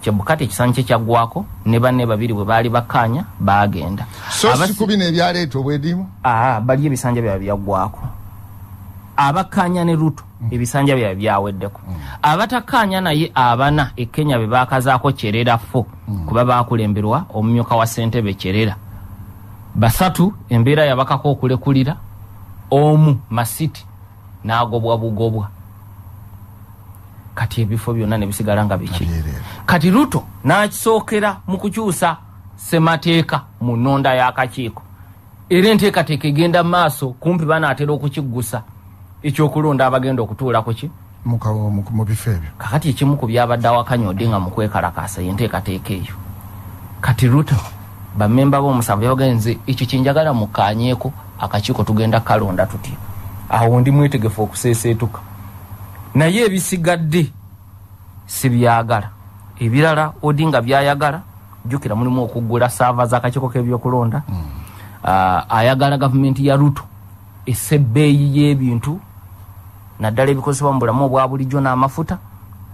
kyebukati ekisanyi kye kyaggwako ne banne babiri bwe baali bakkaanya baagenda. So kikumi n'ebyaleeta obwedimu aa bali ebisanja byabwe byaggwako abakkaanya ne ruto ebisanja byabwe byaweddeko. Abatakkaanya naye abana ekenya be bakazaako kyerera fo kuba bakulemberwa omumyuka wa ssentebe kyerera. Basatu embeera yabakako okulekulira omu masiti n'agobwa bugobwa kati ebifo byonna ne bisigala nga biki? Kati ruto n'akisookera mu kukyusa semateeka mu nnonda y'akakiiko era enteekateeka egenda mu maaso kumpi banaatera okukiggusa ekyokulonda abagenda okutuula ku ki? Mu bifo ebyo. Kakati ekimu ku byabadde awakanya odinga mu kwekalakaasa yenteekateeka eyo. Kati ruto bamemba b'omusanvu yabagaa nze ekyo kyenjagala mukaanyeeko akakiiko tugenda kalonda tutya? Awo ndi mwetegefu okuseeseetuka naye ebisigadde sibyagala ebirala odinga byayagala jjukira mulimu okuggula saava z'akakiiko k'ebyokulonda. Ah, ayagala gavumenti ya ruto. Esse ebbeeyi y'ebintu naddala ebikozesebwa mu bulamu obwa bulijjo n'amafuta.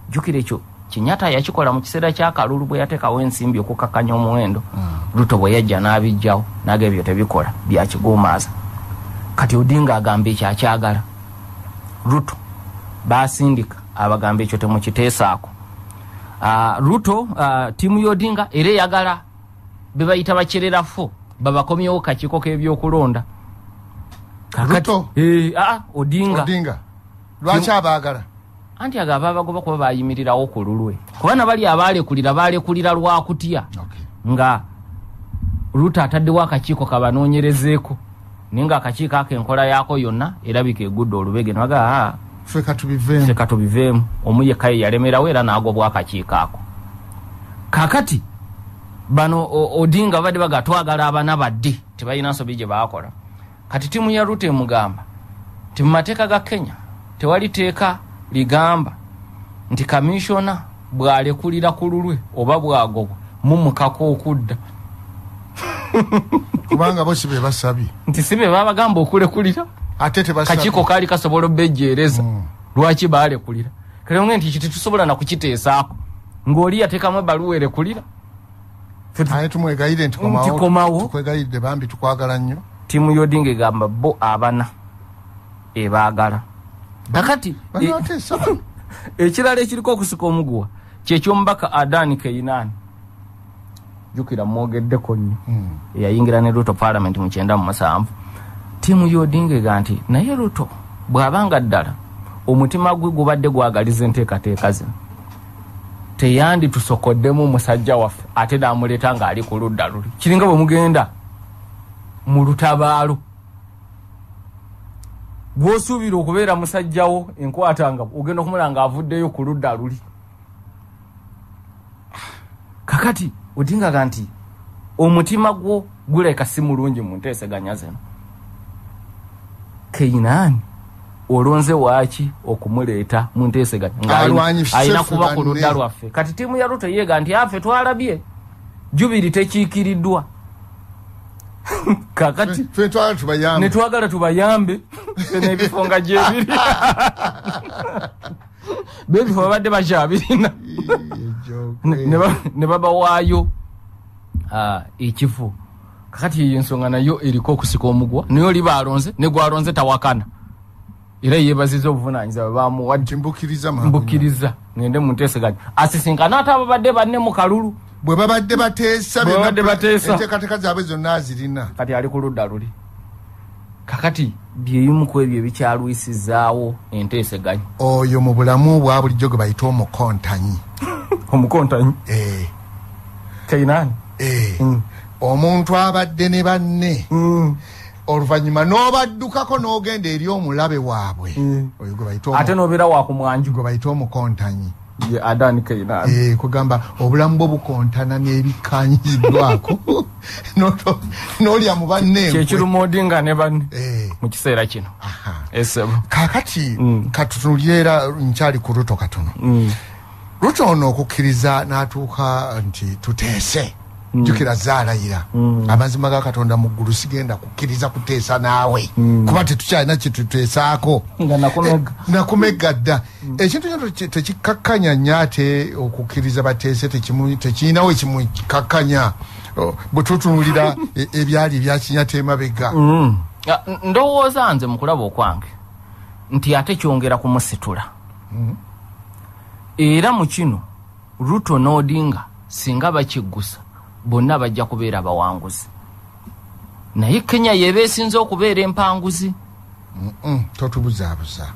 Jjukira ekyo kinyata yakikola mu kiseera kyakalulu bwe yateekawo ensimbi okukakkanya omuwendo. Ruto bwe yajja n'abijjawo naga ebyo tebikola byakiguumaaza kati odinga agamba ekyo akyagala. Ruto basindika abagamba ekyo temukiteesaako. Ah, ruto ah, tiimu y'odinga era eyagala be bayita bakyererafo babakomyewo kakiiko k'ebyokulonda? Eh, ah, odinga. Lwaki abaagala? Anti ago ababagoba kuba bayimirirawo ku lulwe. Kuba nabali abalekulira balekulira lwakutya nga ruto ataddewo akakiiko kabanoonyerezeeko naye nga akakiiko ako enkola yaako yonna erabika egudde olubege. Nabaga ffe katubiveemu omu yekka ye yalemerawo era n'agobwa akakiiko ako. Kakati bano odinga babadde baga twagala abana badde tebalina nsobi gye baakola. Kati tiimu ya ruto emugamba ti mu mateeka ga kenya tewali teeka ligamba nti kamishona bw'alekulira ku lulwe oba bw'agobwa mumukako okudda. Kubanga bo si be basabye. Nti si be babagamba okulekulira ate kakiiko kaali kasobola obbejjeereza Mm. lwaki baalekulira kalonge nti ekyo tetusobola nakukiteesaako ng'oli yateekamu ebaluwa erekulira aye tumwegayire nti Nti komawo. tukwegayidde bambi tukwagala nnyo. Tiimu y'odinga egamba bo abana ebaagala kakati bano. ekirala ekiriko okusika omuguwa kyekyomubaka adani keinani jukira mwogeddeko nnyo. Mm. eyayingira ne ruto parliament mu kyenda mu musanvu tiimu yodingega nti naye ruto bw'abanga ddala omutima gwe gubadde gwagaliza enteekateeka zino. Teyanditusokoddemu musajja waffe ate namuleeta ng'ali ku ludda luli. Kiringa bwe mugenda? Mu lutabaalo gwosuubira okubeera musajjawo enkwatanga ogenda okumula ng'avuddeyo ku ludda luli. Kakati odingaga nti omutima gwo guleka si mulungi mu nteeseganya zino keinaani olonze waaki okumuleeta mu nteeseganya Alwanyi ffe alina kuba ku ludda lwaffe. Kati tiimu ya luto yeega nti afe twalabye. Jubiri tekiikiriddwa. Kakati netwagala tubayambe. n'ebifo nga gyebiri bebifo babadde bakyabirina. Ne babawaayo ah, ekifo kakati eyo ensonga nayo eriko okusika omugwa naye oli balonze ne gwalonze tawakana. Era yebaziza obuvunanyizibwa bwebamuwadde Nti mbukiriza mangu nnyo. mbukiriza ngende mu nteeseganya. Asisinkana ate ababadde banne mu kalulu. Bwe babadde bateesa enteekateeka zaabwe zonna azirina kati ali ku ludda luli. Kakati byebimu ku ebyo ebikyalwisizaawo enteeseganya. Oyo mu bulamu bwa bulijjo gwe bayita omukontanyi. Omukontanyi? Eh, kainaani eh. Mm. Omuntu abadde ne banne. Oluvannyuma n'obaddukako n'ogenda eri omulabe waabwe. Mm. oyo ate nobeera wakumwanju gwe bayita omukontanyi. Ye adani kainaani Eh, kugamba obulamu bwo bukontana n'ebikanyiziddwako N'oto- n'olya mu banne enkwe. kyekiruma odinga ne banne. Eh, mu kiseera kino. Aha. esebo kaakati Mm. katutunulire era nkyali ku luto katono. Luto ono okukkiriza n'atuuka nti tuteese jjukira zaalayira amazima ga katonda mu ggulu sigenda kukkiriza kuteesa naawe. Kuba tetukyalina kyetuteesaako nakomega nakumega. Dda. Ekintu kyo teki- tekikkakkanya nnyo ate okukkiriza bateese tekirinawo ekimukikakkanya Oh, bwe tutunulira e- ebyali ebyakinyata emabega. Ah, ndowooza nze mu kulaba okwange nti ate kyongera kumusitula. Era mu kino ruto n'odinga singa bakiggusa bonna bajja kubeera bawanguzi. Naye kenya yeba esinze okubeera empanguzi. Mm, totubuzaabuza.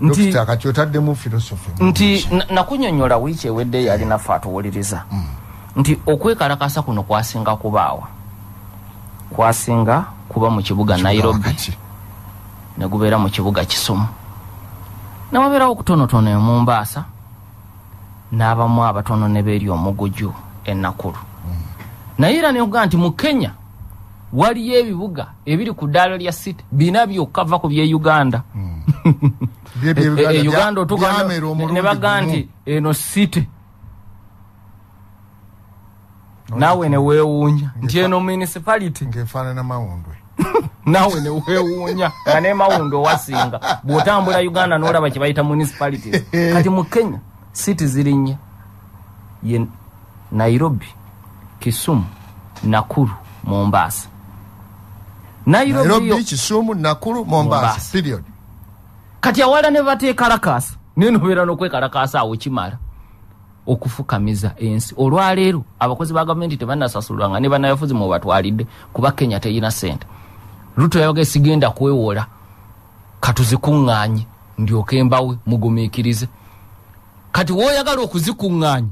Nti- otaddemu filosofi nti na- nakunyonyola wiiki ewedde yali naffe atuwuliriza. Nti okwekalakasa kuno kwasinga kubaawa. Kwasinga kuba mu kibuga nairobi. Ne gubeera mu kibuga kisumu. Ne wabeerawo okutonotono e mumbaasa n'abamu abatono ne beeri omuguju enakulu naye era neoga nti mu kenya waliyo ebibuga ebiri ku ddaala lya city bina byokka va ku bye uganda. E- e- e- uganda otuuka ne- ne baga nti eno city. Naawe ne weewuunya. Nti eno municipality. naawe ne weewuunya nga ne mawundo wasinga bw'otambula uganda n'olaba kye bayita municipality. Kati mu kenya city ziri nnya ye nairobi kisumu nakuru mombaasa nairobi kisumu nakulu mombasa. Mombasa. period. Kati awala ne bateekalakaasa naye nobeera n'okwekalakaasa awo kimala okufukamiza ensi. Olwaleero abakozi ba gavumenti tebanasasulwanga ne banayafuzi mubatwalidde kuba kenya teyina sente ruto yabaga sigenda kwewola. Katuzikuŋŋaanye ndyoke mbawe mugumiikirize. Kati woyagala okuzikuŋŋaanya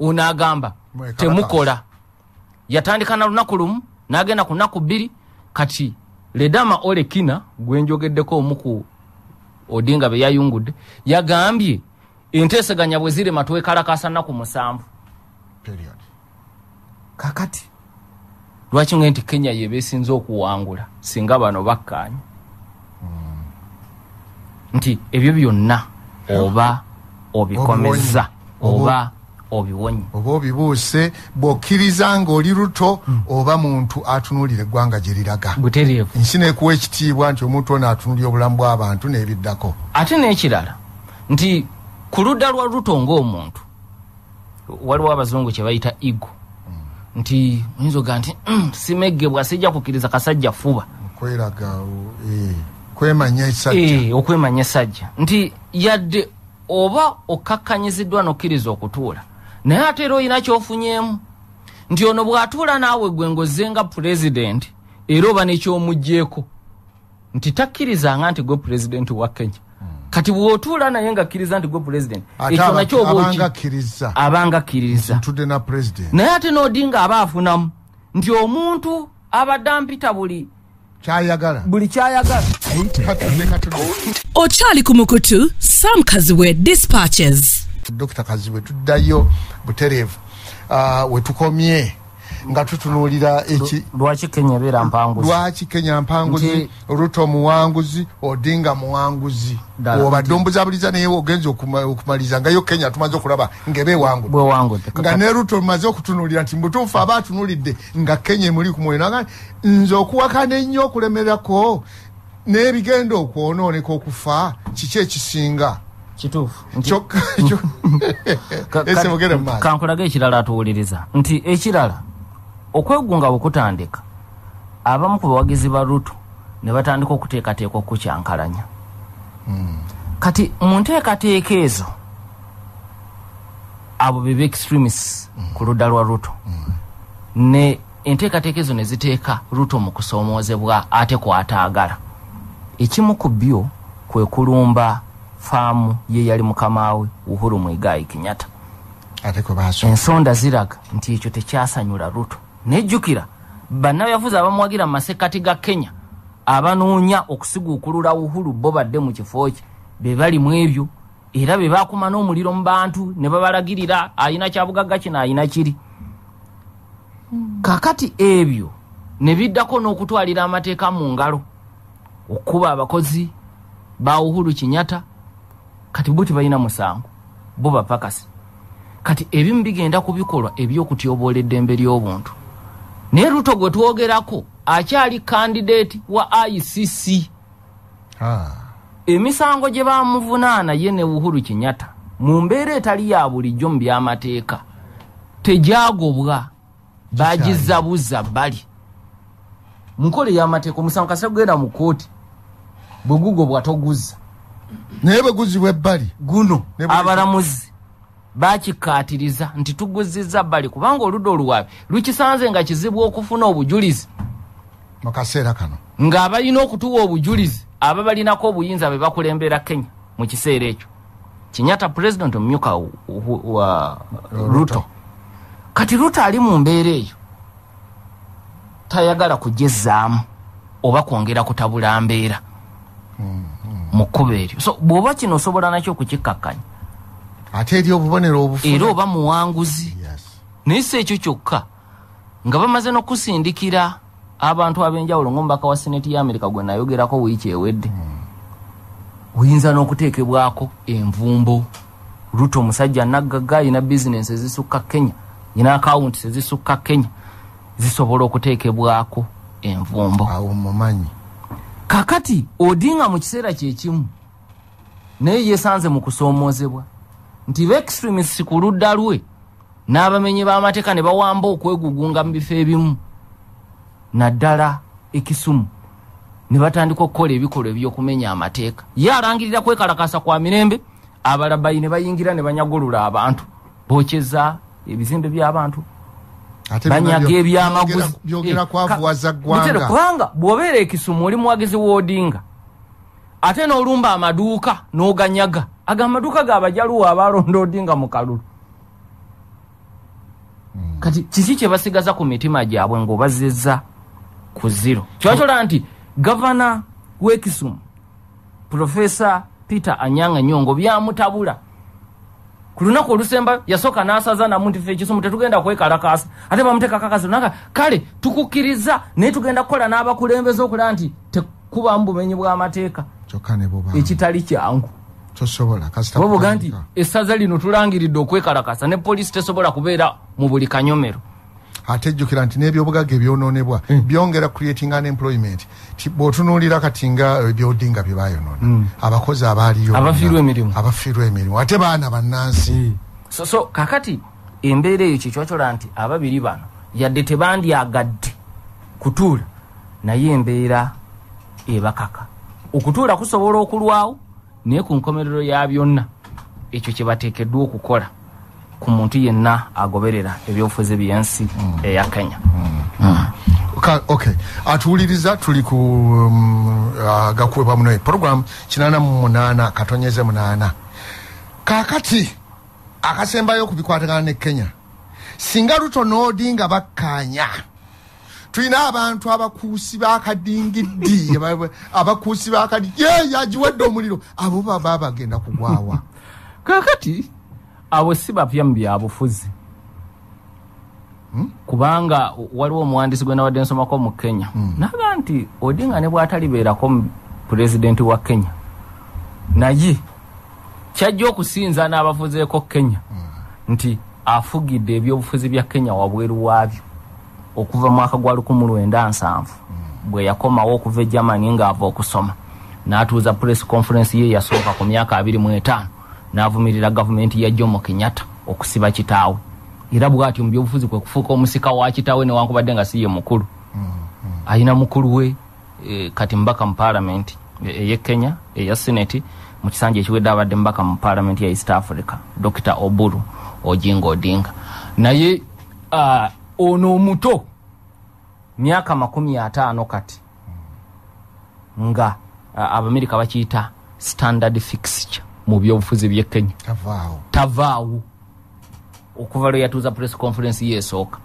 onaagamba temukola yatandika na lunaku lumu n'agenda ku nnaku bbiri kati ledama olekina gwenjogeddeko omu ku odinga be yayungudde yagambye enteeseganya bwe zirema twekalakasa nnaku musanvu. Period. Kakati. Lwaki nge nti kenya yeba esinze okuwangula singa bano bakkaanya nti ebyo byonna oba obikomeza oba obiwonye. Oba obibuuse bw'okkiriza ng'oli luto oba muntu atunuulira eggwanga gye liraga. Butereevu. Nsi neekuwa ekitiibwa nti omuntu ono atunulira obulamu bw'abantu n'ebiddako. Ate n'ekirala nti ku ludda lwa ruto ng'omuntu waliwo abazungu kye bayita ego nti oyinza oga nti "Mm, simeggebwa sijja kukkiriza kasajja fuba. Esajja. Eh, okwemanya esajja. Nti yadde oba okkakkanyiziddwa n'okkiriza okutuula naye ate era olina kyofunyeemu nti ono bw'atuula naawe gwe ngozze nga pulezidenti era oba nekyomugjeeko nti takkirizanga nti gwe pulezidenti wa kenya. Kati bw'otuula naye nga akkiriza nti gwe pulezidenti ekyo nakyo oba oki- abanga akkiriza. Abanga akkiriza. Ntudde na president. Naye ate n'odinga aba afunamu nti omuntu abadde ampita buli kyayagala. buli kyayagala. Katudde Ochali Kumukutu, Sam Kaziwe Dispatches. Dr kazibwe tuddayo butereevu Ah, wetukomye nga tutunuulira lwaki kenya ebeera mpanguzi? Lwaki kenya mpanguzi? Ruto muwanguzi odinga muwanguzi. Obadde ombuzabuliza naye ogenza okuma- okumaliza ngayo kenya tumaze okulaba ngeba ewangudde bwewangudde nga ne ruto maze okutunuulira nti mutuufu aba atunulidde nga kenya emuli ku mwoyo naga nze okuwakana ennyo okulemerako n'ebigenda okwonooneka okufa kiki ekisinga kituufu? Nti- kyokka kyo- ka- ese ka- mugere mu maaso. kankulage ekirala atuwuliriza. Nti ekirala okwegunga bwe kutandika abamu ku bawagizi ba ruto ne batandika okuteekateeka okukyankalanya. Kati mu nteekateeka ezo abo be extremists ku ludda lwa ruto ne enteekateeka ezo ne ziteeka ruto mu kusoomoozebwa ate kwataagala. Ekimu ku byo kwe kulumba faamu ye yali mukamaawe uhuru mwigayi kenyatta. Ensonda ziraga nti ekyo tekyasanyula ruto nejjukira bannabyafuzi abamuwagira mu masekkati ga kenya abanoonya okusiguukulula uhuru bo badde mu kifo kye be bali mu ebyo era be bakuma n'omuliro mu bantu ne babalagirira ayina kyabugagga kino ayina kiri. Kakati ebyo ne biddako n'okutwalira amateeka mu ngalo okuba abakozi ba uhuru kinyata kati bo tebalina musango bo bapakasi. Kati ebimu bigenda kubikolwa ebyokutyoboola eddembe ly'obuntu. Naye ruto gwe twogerako akyali kandideeti wa icc emisango gye bamuvunaana ye ne uhuru kinyata mu mbeera etali ya bulijjo mu byamateeka tegyagobwa bagizabuza bali mu nkola ey'amateeka omusango kasa kugenda mu kooti bwe gugobwa toguzza naye bwe guzibwa ebbali guno abalamuzi bakikaatiriza nti tuguzizza bbali kubanga oludda oluwaabi lukisanze nga kizibu okufuna obujulizi. Mu kaseera kano. Ng'abalina okutuwa obujulizi aba balinako obuyinza be bakulembera kenya mu kiseera ekyo. Kinyata pulezidenti omumyuka wa- wa ruto. Kati ruto ali mu mbeera eyo. Tayagala kugyezaamu oba kwongera kutabula mbeera mu kkuba eryo. So bw'oba kino osobola nakyo okukikkakkanya ate eri obubonero era obufuna oba muwanguzi naye si ekyo kyokka nga bamaze n'okusindikira abantu ab'enjawulo ng'omubaka wa seneti ya amerika gwe nayogerako wiiki ewedde oyinza n'okuteekebwako envumbo. Ruto omusajja naggaga alina bizinensi ezisukka kenya yina akawunti ezisukka kenya zisobola okuteekebwako envumbo. Awo mumanyi kakati odinga mu kiseera kyekimu naye yesanze mu kusoomoozebwa nti baextremists ku ludda lwe n'abamenyi b'amateeka ne bawamba okwegugunga mu bifo ebimu. Naddala ekisumu ne batandika okukola ebikolwa ebyokumenya amateeka. Ye alangirira kwekalakasa kwa mirembe abalabayi ne bayingira ne banyagulula abantu bokyeza ebizimbe by'abantu banyaga ebyamaguzi Eh, kubanga bw'obeera ekisumu oli muwagizi w'odinga ate n'olumba amaduuka n'oganyaga. Aga amaduuka gaabajaluwa abalonda odinga mu kalulu. Kati kiki kye basigaza ku mitima gyabwe ng'obazizza ku ziro kyakyola nti gavana w'ekisumu profesa peter anyanga nyongo byamutabula ku lunaku olusemba yasooka n'asaza namu nti fe ekisumu tetugenda kwekalakasa ate bamuteeka kakasi naka kale tukukkiriza naye tugenda kukola n'abakulembeze okulaba nti tekubamu bumenyi bw'amateeka. Ekitali kyangu. Bavuga nti essaza lino tulangiridde okwekalakasa ne poliisi tesobola kubeera mu buli kanyomero ate jjukira nti n'ebyobugagga ebyonoonebwa byongera creating unemployment. Bw'otunuulira kati nga ebyodinga bye bayonoona abakozi abaaliyo. Abafiirwa emirimu. ate baana bannansi. So, so kakati embeera eyo kyekyakyola nti ababiri bano yadde tebandyagadde kutuula naye embeera ebakaka. Okutuula kusobola okulwawo naye ku nkomerero ya byonna ekyo kyebateekeddwa okukola ku muntu yenna agoberera ebyobufuzi byensi eya kenya. Ka- okay. Atuwuliriza tuli ku um, uh, gakuwebwa muno program kinana mu munaana katonyeze munaana. Kakati akasembayo okubikwatagana ne kenya singa luto n'odinga bakkanya tulina abantu abakuusi bakadingiddi aba- abakuusi bakadi ye yagiwadde omuliro. Abo baba bagenda kugwawa. Kakati abo si bapya mu byabufuzi. Kubanga waliwo omuwandiisi gwe nawadde nsomako mu kenya. Naga nti odinga ne bwatalibeerako pulezidenti wa kenya. Naye kyajja okusinza n'abafuzeeko kenya nti afugidde ebyobufuzi bya kenya wabweru waabyo okuva mwaka gwa 1970 bwe yakomawo okuva e germany ng'ava okusoma. N'atuuza press conference ye yasooka ku myaka 25 n'avumirira gavumenti ya jomo kenyatta okusiba kitaawe. Era bw'atyo mu byobufuzi kwe kufuuka omusika wa kitaawe newankubadde nga si ye mukulu. Ayina mukulu we e, kati mbaka mu palamenti eye kenya eya seneti mu kisanja ekiwedde abadde mbaka mu palamenti ya east africa dr oburu ojinga odinga. Naye uh, ono omuto myaka makumi ataano kati nga uh, abamerika bakiyita standard fixture mu byobufuzi bye kenya. Tavaawo okuva lwe yatuuza press conference ye esooka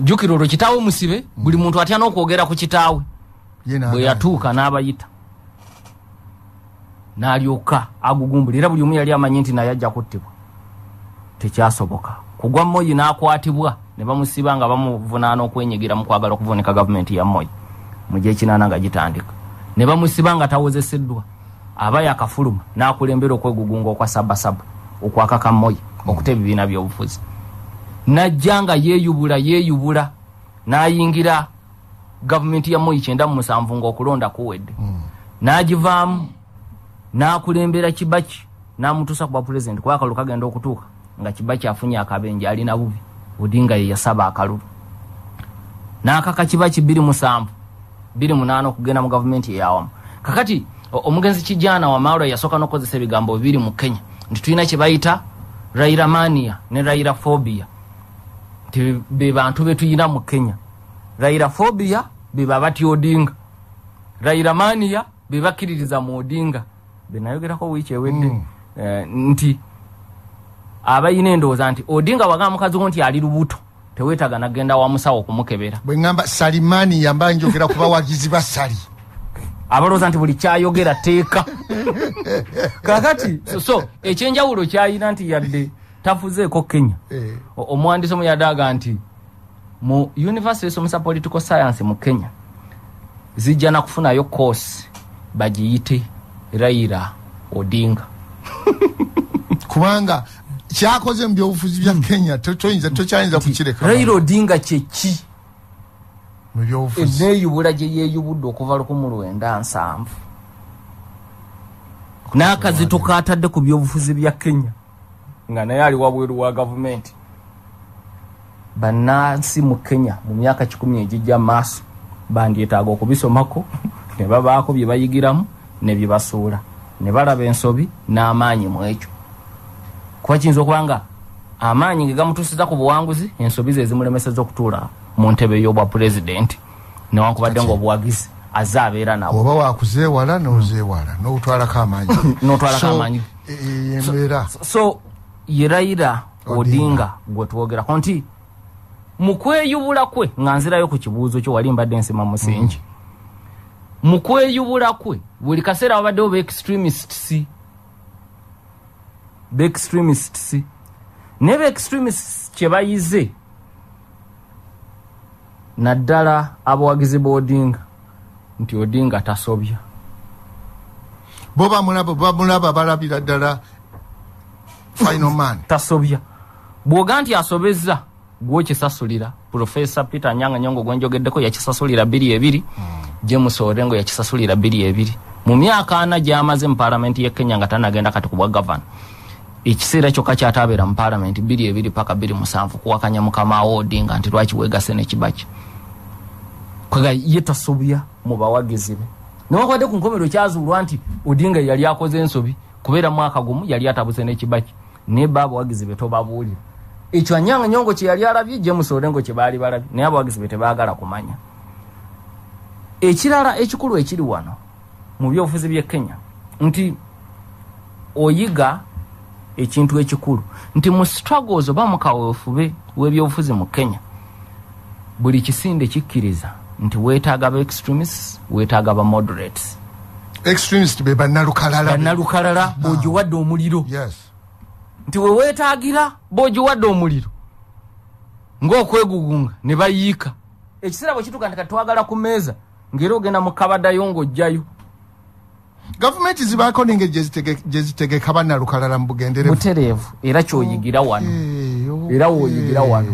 jjukira olwo kitaawe musibe buli muntu atya n'okwogera ku kitaawe? Bwe yatuuka n'abayita. N'alyoka agugumbula era buli omu yali amanyi nti naye ajja kuttibwa. Tekyasoboka. Kugwa moyi n'akwatibwa ne bamusiba nga bamuvunaana okwenyigira mu kwagala okuvunika gavumenti ya moyi mu gyekinaana nga gitandika. Ne bamusiba nga tawozeseddwa aba yakafuluma n'akulembera okwegugunga okwa sabasaba okwakaka moyi okuta ebibiina by'obufuzi. Najja nga yeeyubula yeeyubula n'ayingira gavumenti ya moyi kyenda mu musanvu ng'okulonda kuwedde. N'agivaamu n'akulembera kibaki n'amutuusa ku bwapulezidenti kuba akalulu kagenda okutuuka nga kibaki afunye akabenje alina bubi odinga ye yasaba akalulu. N'akaka kibaki biri musanvu biri munaana okugenda mu gavumenti eyawamu kakati omugenzi kijana wamaalo yasooka n'okukozesa ebigambo bibiri mu kenya. Nti tulina kye bayita rairamania ne rairafobia nti be bantu betuyina mu kenya. Rairafobia beba batya odinga. Rairamania bebakkiririza mu odinga. Benayogerako wiiki ewedde. Mm. eh, nti abayina endowooza nti odinga wagamba mukazi wo nti ali lubuto. Teweetaga nagenda wa musawo okumukebera. Bwe ŋŋamba salimani yamba njogera ku bawagizi ba sali abalowooza nti buli kyayogera teeka. Kakati so, ekyenjawulo kyayina nti yadde tafuzeeko kenya. Eh. Omuwandiisi omu yadaga nti mu univesity esomesa political science mu kenya zijja nakufunayo course bagiyite raira odinga. Kubanga kyakoze mu byobufuzi bya kenya to- toyinza tokyayinza kukireka. Raira odinga kyeki eneeyubula gye yeeyubudde okuva lukumi lwenda nsanvu. N'akazito katadde ku byobufuzi bya kenya nga naye ali wabweru wa gavumenti. Bannansi mu kenya mu myaka kikumi egijja maaso bandyetaaga okubisomako ne babaako bye bayigiramu ne bye basuula. Ne balaba ensobi n'amaanyi mu ekyo. Kuba kiyinza okuba nga amaanyi ge gamutuusiza ku buwanguzi ensobi ze zimulemeseza okutuula mu ntebe y'obwa pulezidenti newankubadde nga obuwagizi aze abeera nawo oba wakuzeewala nozeewala n'otwalako amaanyi N'otwalako amaanyi. e- e- embeera so ye raira Odinga. odinga gwe twogerako nti mu kweyubula kwe nga nzirayo ku kibuuzo kyo wali mbadde nsima musingi mu kweyubula kwe buli kaseera wabaddewo beextremists beextremists naye beextremists kye bayize naddala abawagizi b'odinga nti odinga tasobya. Bo bamulaba balabira ddala final man. Tasobya. Bw'oga nti asobezza gwokisasulira profesa peter nyanga nyongo gwenjogeddeko yakisasulira bbiri ebiri. James orengo yakisasulira bbiri ebiri. Mu myaka ana gyamaze mu palamenti ye kenya nga tanagenda kati ku bwa gavana ekiseera kyokka kyatabeera mu palamenti bbiri ebiri paka bbiri musanvu kuwakanya mukama wo odinga nti lwaki wegase nekibaki kwega ye tasobya mu bawagizi be. Newakwadde ku nkomero kyazuulwa nti odinga yali akoze ensobi kubeera mwaka gumu yali atabuse n'ekibaki. Naye ba abawagizi be tobabuulira. Ekyo anyanga nyongo kye yali alabye james olengo kye baali balabye. Naye abawagizi be tebaagala kumanya. Ekirala ekikulu ekiri wano mu byobufuzi by'e kenya nti oyiga ekintu ekikulu. Nti mu struggles oba mu kaweefube w'ebyobufuzi mu kenya buli kisinde kikkiriza nti weetaaga ba extremists weetaaga ba moderates. Extremist be bannalukalala. Bannalukalala bw'ogiwadde omuliro. Yes. Nti we weetaagira bw'ogiwadde omuliro ng'okwegugunga ne bayiika. Ekiseera bwe kituuka nti kati twagala ku meeza ng'era ogenda mu kabadayo ng'ojjayo gavumenti zibaako nengeri gyezitege- gyezitegeka bannalukalala mu bugenderevu. Butereevu era kyoyigira wano. Era wooyigira eh. wano.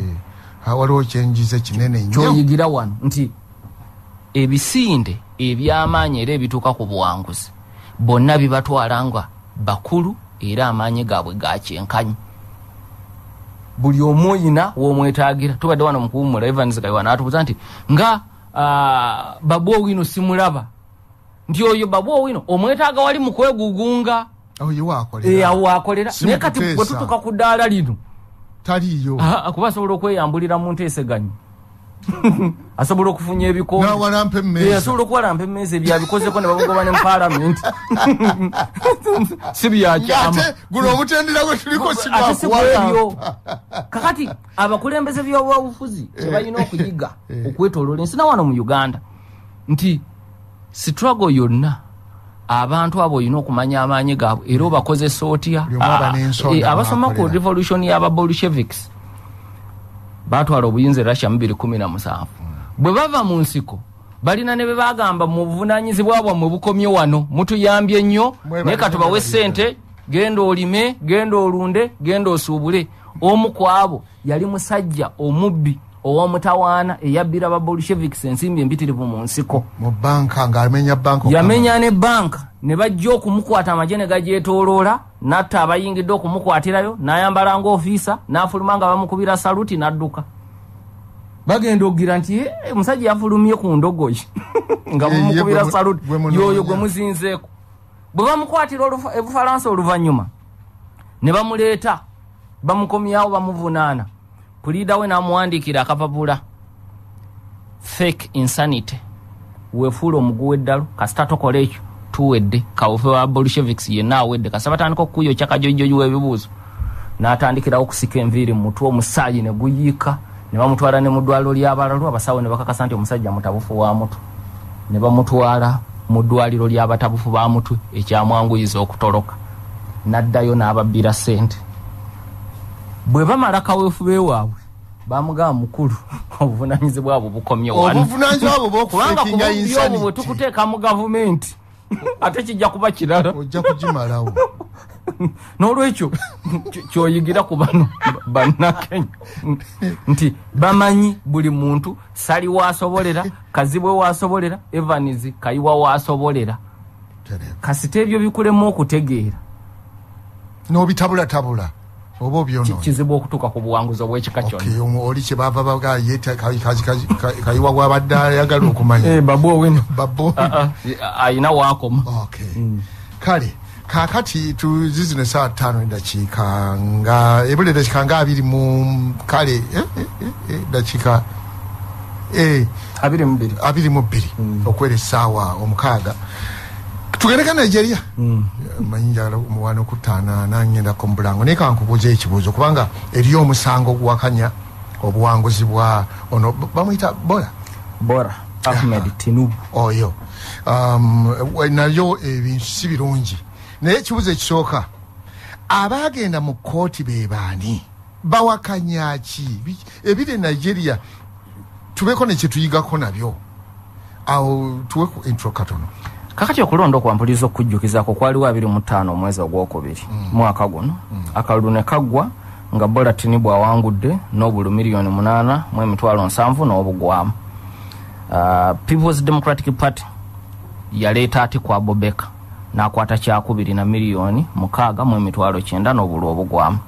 Ah, waliwo kyenjize kinene nnyo. Kyoyigira wano. Nti ebisinde ebyamaanyi era ebituuka ku buwanguzi bonna bibatwala nga bakulu era amaanyi gaabwe gakyenkanyi buli omu oyina womwetagira tubadde wano mukuwumula evans kaiwa natubuza nti nga babu owino simulaba. Nti oyo babu owino omwetaaga wali mukwegugunga oyo waakolera. Awo akolera Si naye kati bwe tutuuka ku ddaala lino taliiyo Ah, kuba asobola okweyambulira mu nteeseganyo asobola okufunya ebikombe nawalampa Eh, emmeeza asobola okuwalampa emmeeza ebyabikozeko ne bamugoba ne mu paalamenti si byakyama ate guno omutendera gwe tuliko ate si bwebyo sibwakuwala kakati abakulembeze byobwabufuzi tebalina okuyiga okwetoloola ensi na wano mu uganda nti sitwago yonna abantu abo olina okumanya amaanyi gaabwe era obakozesa otya? Ah, eh, abasoma ku revolution y'ababolshevics batwala obuyinza e russia mu 217 bwe bava mu nsiko balina ne be bagamba mu buvunanyizibwa bwammwe bukomye wano mutuyambye nnyo naye katubawe mwebale. sente genda olime genda olunde genda osuubule omu ku abo yali musajja omubbi ow'omutawaana eyabbira babolshevics ensimbi empitirivu mu nsiko. Yamenya ne banka ne bajja okumukwata amagye ne gagyetoloola natta abayingidde okumukwatirayo n'ayambala ngaofiisa n'afuluma nga bamukubira saluti n'adduka. Bagenda okugira nti "Eh, omusajja yafulumye ku ndogoyi nga mu- saluti yoyo gwe muzinzeeko. Bwe bamukwatira ebufalansa oluvannyuma ne bamuleeta bamukomyawo bamuvunaana puliida we n'amuwandiikira akapapula. Fake insanity. Wefuula omuguwa eddalo kasita tokola ekyo tuwedde. Kawufe wa bolshevics yenna awedde. Kasita batandika okukuyokya kajojjoji w'ebibuuzo n'atandikirawo okusika enviiri mu mutwe omusaayi ne guyiika ne bamutwala ne mu ddwaliro ly'abalalu abasawo ne bakakasa nti omusajja mutabufu wa mutwe. Ne bamutwala mu ddwaliro ly'abatabufu ba mutwe ekyamwanguyiza okutoloka. N'addayo n'ababbira sente bwe bamala kaweefube waabwe bamugamba mukulu obuvunanyizibwa bwo bukomye wano. Obuvunanyizibwa bwo kubanga bw'okufakinga kubyo obwo bwe tukuteeka mu gavumenti ate kijja kuba kirala. Ojja kugimalawo. N'olwekyo ky- kyoyigira ku bano bannakenya. Nti bamanyi buli muntu sali waasobolera kazibwe waasobolera evans kayiwa waasobolera kasita ebyo bikulemu okutegeera. N'obitabulatabula oba ki- obyonoonya kizibu okutuuka ku buwanguzi obw'ekika kyonna. Okay, omu- oli kyebava kayiwa gwabadde ayagala okumanya. Eh, babu owino. Babo Ah, ah, ayina waakoma okay. Kale kakati tuzizino saa tano edakiika nga ebula edakiika nga abiri mu kale eh, eh, eh, dakiika abiri mu bbiri. Abiri mu bbiri. Okwera essaawa omukaaga tugendeka nigeria. Manyi njagala muwana okutaana nangendako mu bulango naye kankubuuza ekibuuzo kubanga eriyo omusango oguwakanya obuwanguzi bwa ono bamuyita bola bora ahmed tinubu. Oyo um, we- nayo ebintu si birungi. Naye ekibuuzo ekisooka abaagenda mu kooti be baani? Bawakanya ki? Bi- ebiri nigeria tubeko nekyetuyigako nabyo. Awo tuwe ku intro katono kakati okulonda okwampuliza okujjukizako kwaliwo abiri mu ttaano omwezi ogwokubiri mwaka guno. Akalulu ne kaggwa nga bola tinubu awangudde n'obulu miliyoni munaana mu emitwalo nsanvu n'obugwamu. Uh, peoples democratic party yaleeta ati kwa bobeka n'akwata kyakubiri na miliyoni mukaaga mu emitwalo kyenda n'obulu obugwamu.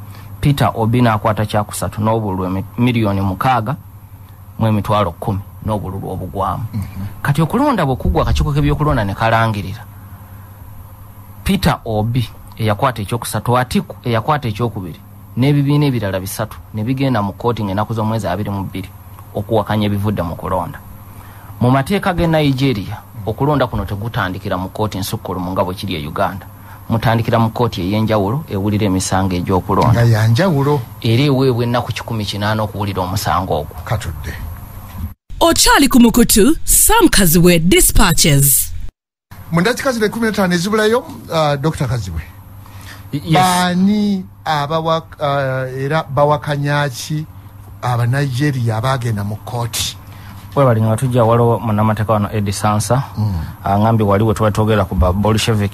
Peter obi n'akwata kyakusatu n'obulu miliyoni mukaaga mu emitwalo kumi n'obululu obugwamu. Kati okulonda bwekugwa akakiiko k'ebyokulonda ne kalangirira. Peter obi eyakwata ekyokusatu atiku eyakwata ekyokubiri n'ebibiina ebirala bisatu ne bigenda mu kooti ng'ennaku z'omwezi abiri mu bbiri okuwakanya ebivudde mu kulonda. Mu mateeka g'e nigeria okulonda kuno tegutandikira mu kooti ensukkulumu nga bwe kiri e uganda. Mutandikira mu kooti ey'enjawulo ewulira emisango egy'okulonda. Yanjawulo. Era eweebwa ennaku kikumi kinaana okuwulira omusango ogwo. Katudde okyali ku mukutu sam kaziwe dispatches. Mu ndakika zino ekumi netaano ezibulayo uh, dr. Kazibwe baani abawa uh, era bawakanyaki abanigeria abagenda mu kooti webali nga tujja waliwo munamateeka wano edi sansa. Aŋambye wali we tuba twogera ku bolshevik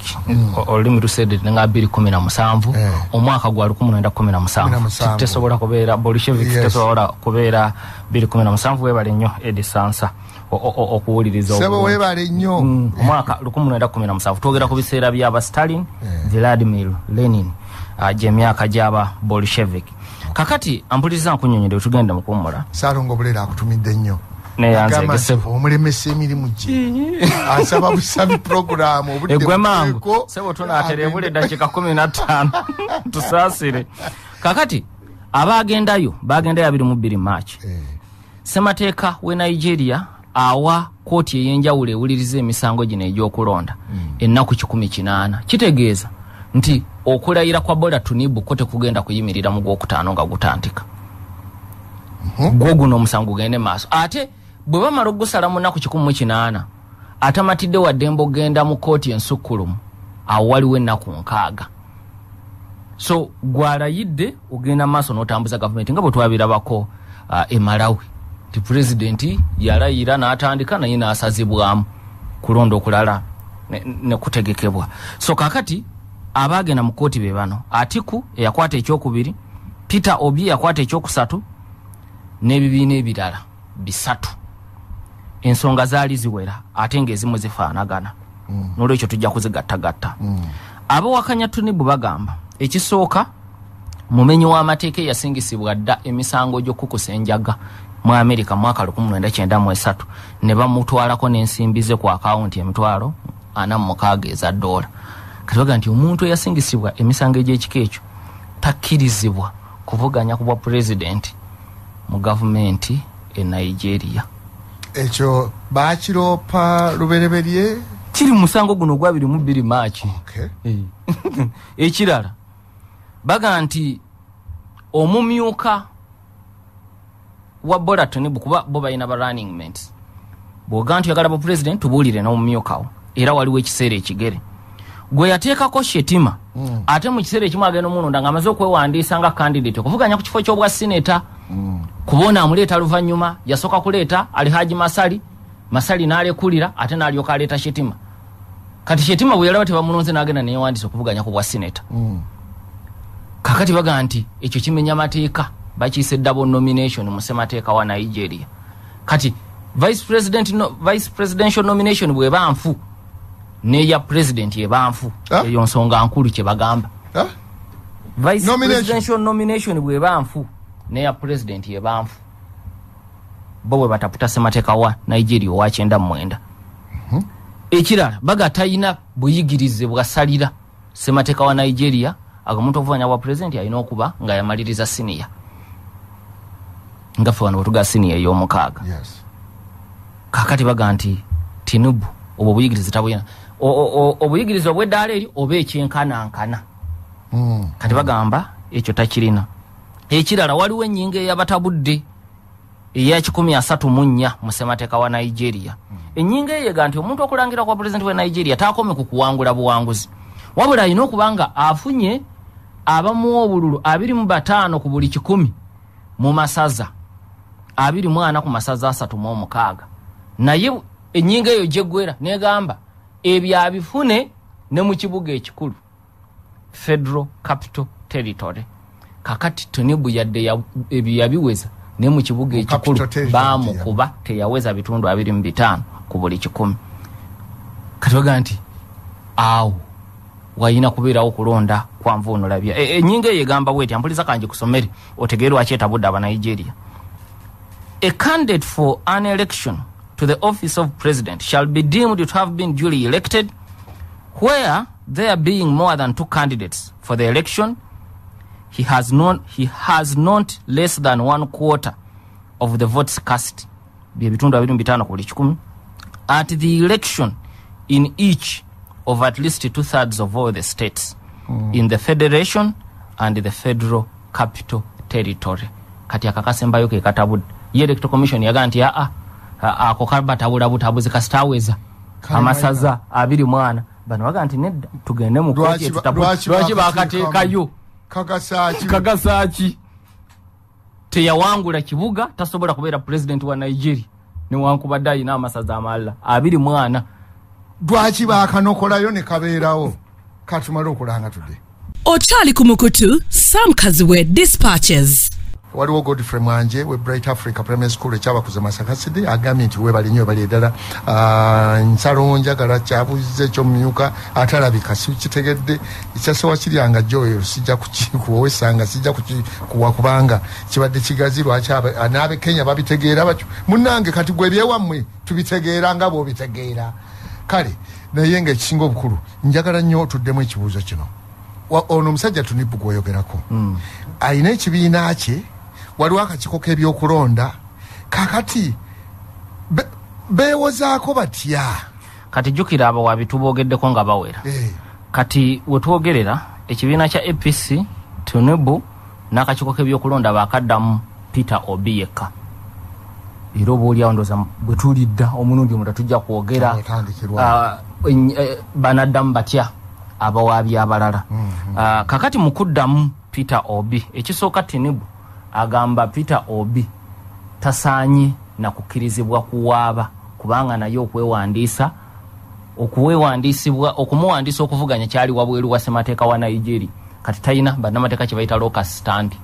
olulimi lusedde nga abiri kumi na musanvu. Eh. omwaka gwa lukumi mwenda kumi na musanvu. 17. tesobola kubeera bolshevik tesobola kubeera biri kumi na musanvu. Webale nnyo edi sansa okuwuliriza sebo webale nnyo. Omwaka lukumi mwenda kumi na musanvu. Twogera ku biseera byaba stalin vladimir lenin uh, gyemyaka gyaba bolshevik. Kakati ampuliriza nkunyonyere wetugende mukuwumula saalonga obulere akutumidde nnyo omulemesa emirimu gye asaba busabi puroguramu egwe mangu sebo tunaatera ebula eddakiika kumi na ttaano tusaasire. Kakati abaagendayo bagendayo abiri mu bbiri maaki Eh, semateeka we nigeria awa kooti ey'enjawulo ewuliriza emisango gino egy'okulonda ennaku kikumi kinaana. Kitegeeza nti okulayira kwa bola tunibu ko tekugenda kuyimirira mu gwokutaano nga gutandika. Gwo guno omusango gugende maaso. Ate bwe bamala ogusala mu nnaku kikumi mu kinaana atamatidde waddembe ogenda mu kooti ensukkulumu awo waliwo ennaku nkaaga. So gwalayidde ogenda maaso n'otambuza gavumenti nga bwe twabirabako uh, e malawi. Ti pulezidenti yalayira n'atandika naye n'asazibwamu kulonda okulala ne- nekutegekebwa so kakati abaagenda mu kooti be bano atiku eyakwata ekyokubiri peter obi eyakwata ekyokusatu n'ebibiina ebirala bisatu ensonga zaali ziwera ate ng'ezimu zifaanagana mm. nolwekyo tujja kuzigattagatta mm. abawakanya tunibu bagamba ekisooka mumenyi w'amateeka eyasingisibwa dda emisango gy'okukusa enjaga mu amerika mwaka 1993 ne bamutwalako n'ensimbi ze ku akawunti emitwalo ana mu mukaaga eza ddoola kati baga nti omuntu eyasingisibwa emisango egy'ekika ekyo takkirizibwa kuvuganya ku bwa pulezidenti mu gavumenti e nigeria ekyo bakiroopa lubereberye? Kiri mu musango guno mu bbiri maaki. Okay. ekirala baga nti omumyuka wa bolatonibu kuba bo balina ba running mates. Bwoga nti oyagala bapuresident tubuulire n'omumyukawo era waliwo ekiseera ekigere. Gwe yateekako shetima mm. ate mu kiseera ekimu agenda omulonda ng'amaze okwewandiisa nga candidate okuvuganya ku kifo ky'obwa sineta kuba amuleeta luvannyuma yasooka kuleeta alihaji masali masali n'alekulira ate n'alyoka aleeta shetima kati shetima bwe yalaba tebamulonze n'agenda neyewandiisa okuvuganya ku bwa sineta Mm. kakati baga nti ekyo kimenya mateeka bakiise double nomination mu ssemateeka wa nigeria kati vice, president no, vice presidential nomination bweba nfu neya president eba nfu Ah? eyo nsonga nkulu kyebagamba Ah? vice presidential nomination bweba nfu neya president eba nfu bo bwe bataputa ssemateeka wa nigeria owa kyenda mu mwenda. Ekirala baga talina buyigirize bwasalira. Ssemateeka wa nigeria agamuntu okuvuganya bwa pulezidenti alina okuba nga yamaliriza siniya nga ffe wano bwetuga siniya ey'omukaaga. Yes. kakati baga nti tinubu obwo obuyigirize tabulina o- obuyigirize obw'eddaala eri oba ekyenkanankana? Mm. kati bagamba ekyo takirina ekirala waliwo ennyingo eyabatabudde eya kikumi asatu mu nnya mu ssemateeka wa nigeria. Ennyingo eyo ega nti omuntu okulangira kwa pulezidenti wa nigeria taakome ku kuwangula buwanguzi. Wabula alina okuba nga afunye abamuwa obululu abiri mu bataano ku buli kikumi mu masaza abiri mu ana ku masaza asatu mu omukaaga naye ennyingo eyo gyeggwera negamba ebyo abifune ne mu kibuga ekikulu federal capital territory kakati tonibu yadde ya- ebyo yabiweza naye mu kibuga ekikulu bamukuba teyaweza bitundu abiri mu bitaano ku buli kikumi. Kati baga nti awo wayina kubeerawo okulonda kwa nvuunulabya E- eyo egamba bweti ampuliza kangi kusomere otegeere lwaki etabudde abanigeria a candidate for an election to the office of president shall be deemed to have been duly elected where there being more than two candidates for the election he has not, he has not less than one quarter of the votes cast bye bitundu abiri mu bitaano ku buli kikumi. At the election in each of at least two thirds of all the states in the federation and the federal capital territory. Kati akakasembayo ke katabudde ye electoral commission yagaa nti aa a- ako kabatabula butabuzi kasitaweza amasaza abiri mwana bano bagaa nti nedda tugende mu Lwaki bakateekayo kagasaaki teyawangula kibuga tasobola kubeera pulezidenti wa nigeria. Newankubadde alina amasaza amalala abiri mwana. Lwaki bakanokolayo ne kabeerawo? Katumale okulanga tudde. Ochali Kumukutu, Sam Kaziwe Dispatches. Waliwo godfrey mwanje we bright africa primary school ekyabakuze masaka city agambye nti webali nnyo bali eddala. Ah, nsalo njagala kyabuziza ekyomumyuka atalabika sikitegedde ekyasowa kiryanga joyo sijja kukikuwesanga sijja kukikuwa kubanga. Kibadde kigazi lwaki n'abekenya babitegeera batyo? Munange kati gwe ebyewammwe tubitegeera nga bwobitegeera. Kale naye nga ekisinga obukulu njagala nnyo tuddemu ekibuuzo kino. Ono omusajja tunibu gwoyogerako alina ekibiina kye waliwo akakiko k'ebyokulonda. Kakati be- beewozaako batya? Kati jjukira abo wabitubogeddeko nga bawera. Eh, kati wetwogerera ekibiina kya apc tunubu n'akakiko k'ebyokulonda bakaddamu peter obi yekka era oba oliawo ndoza bwetulidda omulundi omulala tujja kwogera ah, eny- eh, banaddamu batya abawaabi abalala Ah, kakati mu kuddamu peter obi ekisooka tinubu agamba peter obi tasaanye nakukkirizibwa kuwaaba kubanga naye okwewandiisa okuwewandiisibwa okumuwandiisa okuvuganya kyali wabweru wa ssemateeka wa nigeria kati talina bannamateeka kye bayita locus stand.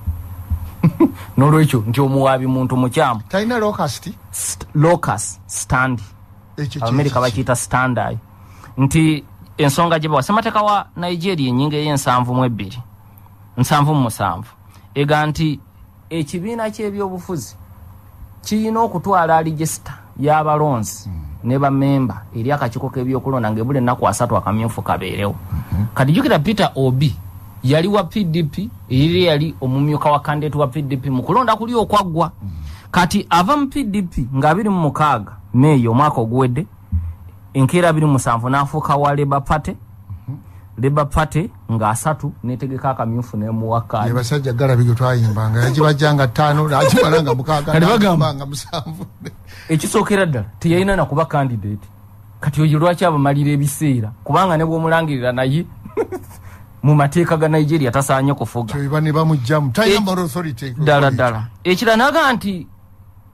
Nolwekyo nti omuwaabi muntu mukyamu. Talina locus stand. Ekyo abamerika bakiyita standard nti ensonga gye bawa ssemateeka wa nigeria enyinga ey'ensanvu mu ebbiri nsanvu mu musanvu. Ega nti ekibiina ky'ebyobufuzi kiyina okutwala aligista y'abalonzi ne bamemba eri akakiko k'ebyokulonda ngaebula ennaku asatu akamyufu kabeerewo. Kati jjukira peter obi yali wa pdp era yali omumyuka wa kandidate wa pdp mu kulonda kuli okwaggwa. Kati ava mu pdp nga abiri mu mukaaga meeyo omwaka oguwedde enkeera abiri mu musanvu n'afuuka wa leba party leba party nga asatu netegeka akamyufu nemuwakkaanya basajja galabi ge twayimbanga yagibajjanga ttaano nagimala nga mukaaga Kale bagamba. n'agibanga musanvu. Ekisookera ddala teyalina nakuba kandidate kati oyo lwaki abamalira ebiseera? Kubanga ne bwomulangirira naye mu mateeka ga nigeria tasaanye kufuga. Kyeba ne bamugjamu talina moral authority ddala ddala. Ekirala naga nti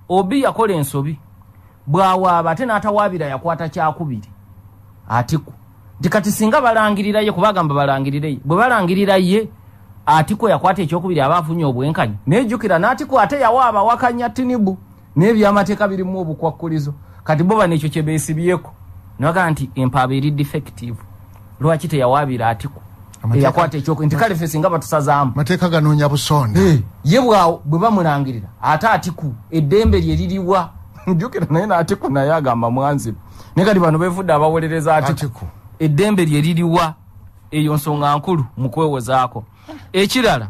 obi yakola ensobi. Bwawaaba ate n'atawaabira yakwata kyakubiri. Atiku nti kati singa balangirira ye kubagamba balangirire ye bwe balangirira ye atiku yakwata ekyokubiri aba afunye obwenkanyi nejjukira n'atiku ate yawaaba wakanya tinibu n'ebyamateeka birimu obukwakkulizo. Kati bo bano ekyo kye beesibyeko. Naga nti empaaba eri defective. Lwaki teyawaabira atiku Amateeka- eyakwata ekyokubiri. Nti kale ffe singa batusazaamu. Mateeka ganoonya busonda. Ye bwawo bwe bamulangirira ate atiku eddembe lye liriwa. Njukira naye naatiku naye agamba mwanzibu naye kati bano befudde abawolereza atiku atiku eddembe lye liriwa eyo nsonga nkulu mu kwewozaako. Ekirala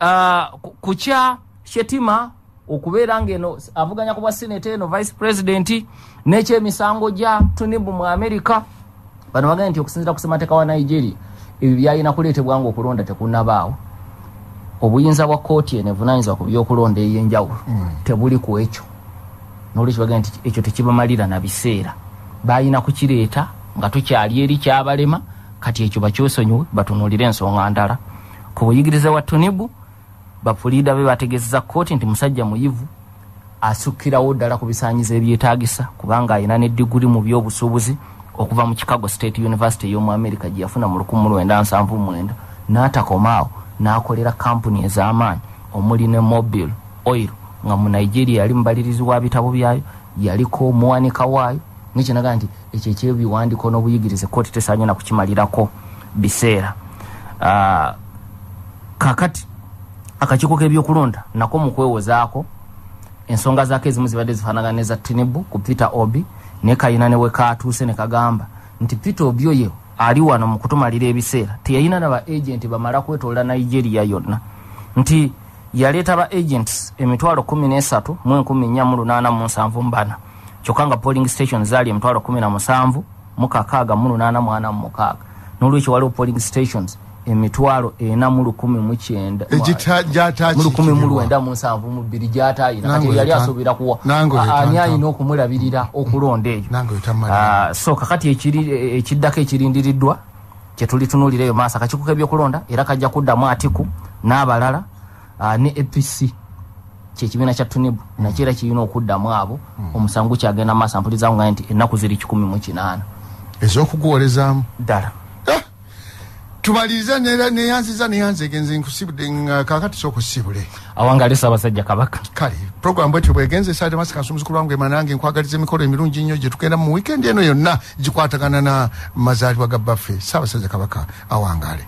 ah, ku- ku kya shetima okubeera ngaeno avuganya ku bwa senate eno vice president n'ekyemisango gya tunibu mu america bano bagambye nti okusinzira ku ssemateeka wa nigeria ebyo byalina kuleetebwa nga okulonda tekunabaawo. Obuyinza bwa kooti eno evunanyizibwa ku byokulonda ey'enjawulo tebuli ku ekyo. Nolwekyo bagambye nti ekyo tekibamalira na biseera. Balina kukireeta nga tukyali eri kyabalema kati ekyo bakyosonyiwe batunuulire ensonga ndala. Ku buyigiriza bwa tunibu bapuliida be bategezeza kooti nti musajja muyivu asukkirawo ddala ku bisaanyizo ebyetaagisa kubanga alina neddiguli mu byobusuubuzi okuva mu chicago state university ey'omu america gye yafuna mu 1979 n'atakomaawo n'akolera kampuni ez'amaanyi omuli ne mobile oil nga mu nigeria yali mubalirizi wa bitabo byayo yaliko omuwanika waayo nekyonaga nti ekyo ekyebiwandiko n'obuyigirize kooti tesaanye nakukimalirako biseera. Ah, Kakati akakiiko k'ebyokulonda nako mukwewozaako ensonga zaako ezimu zibadde zifaanagana neza tinubu ku peter obi naye kayina newe katuuse ne kagamba nti peter obi oyo ali wano mu kutumalira ebiseera. Teyalina na ba agenti bamala kwetoola nigeria yonna. Nti yaleeta ba agents emitwalo 13 mu 14874 kyokka nga polling station zaali emitwalo kumi na musanvu mu kakaaga mu lunaana mu ana mu mukaaga. N'olwekyo waliwo polling stations emitwalo ena mu lukumi mu kyenda. Mu lukumi mu lwenda mu nsanvu mu bbiri gyatayina. Kati yali asuubira kuwa ani ayina okumulabirira okulonda eyo? Ah, so kakati ekiddako ekirindiriddwa kyetulitunuulireyo maaso akakiiko k'ebyokulonda era kajja kuddamu atiku n'abalala ah, ne apc kyekibiina kya tunibu nakyo era kirina okuddamu abo omusango kyagenda maaso ampulizawo nga nti ennaku ziri kikumi mu kinaana. Ez'okuguwolezaamu ddala. Ah! tumaliriza neyanziza neyanzege nze nkusibudde nga kakati sokusibule awangale saabasajja kabaka. Kale programu bwetyo bwegenze saate masika nsumuzi kulwangu emanange nkwagaliza emikolo emirungi nnyo gye tugenda mu wiikendi eno yonna gikwatagana na mazaalibwa ga baffe saabasajja kabaka awangale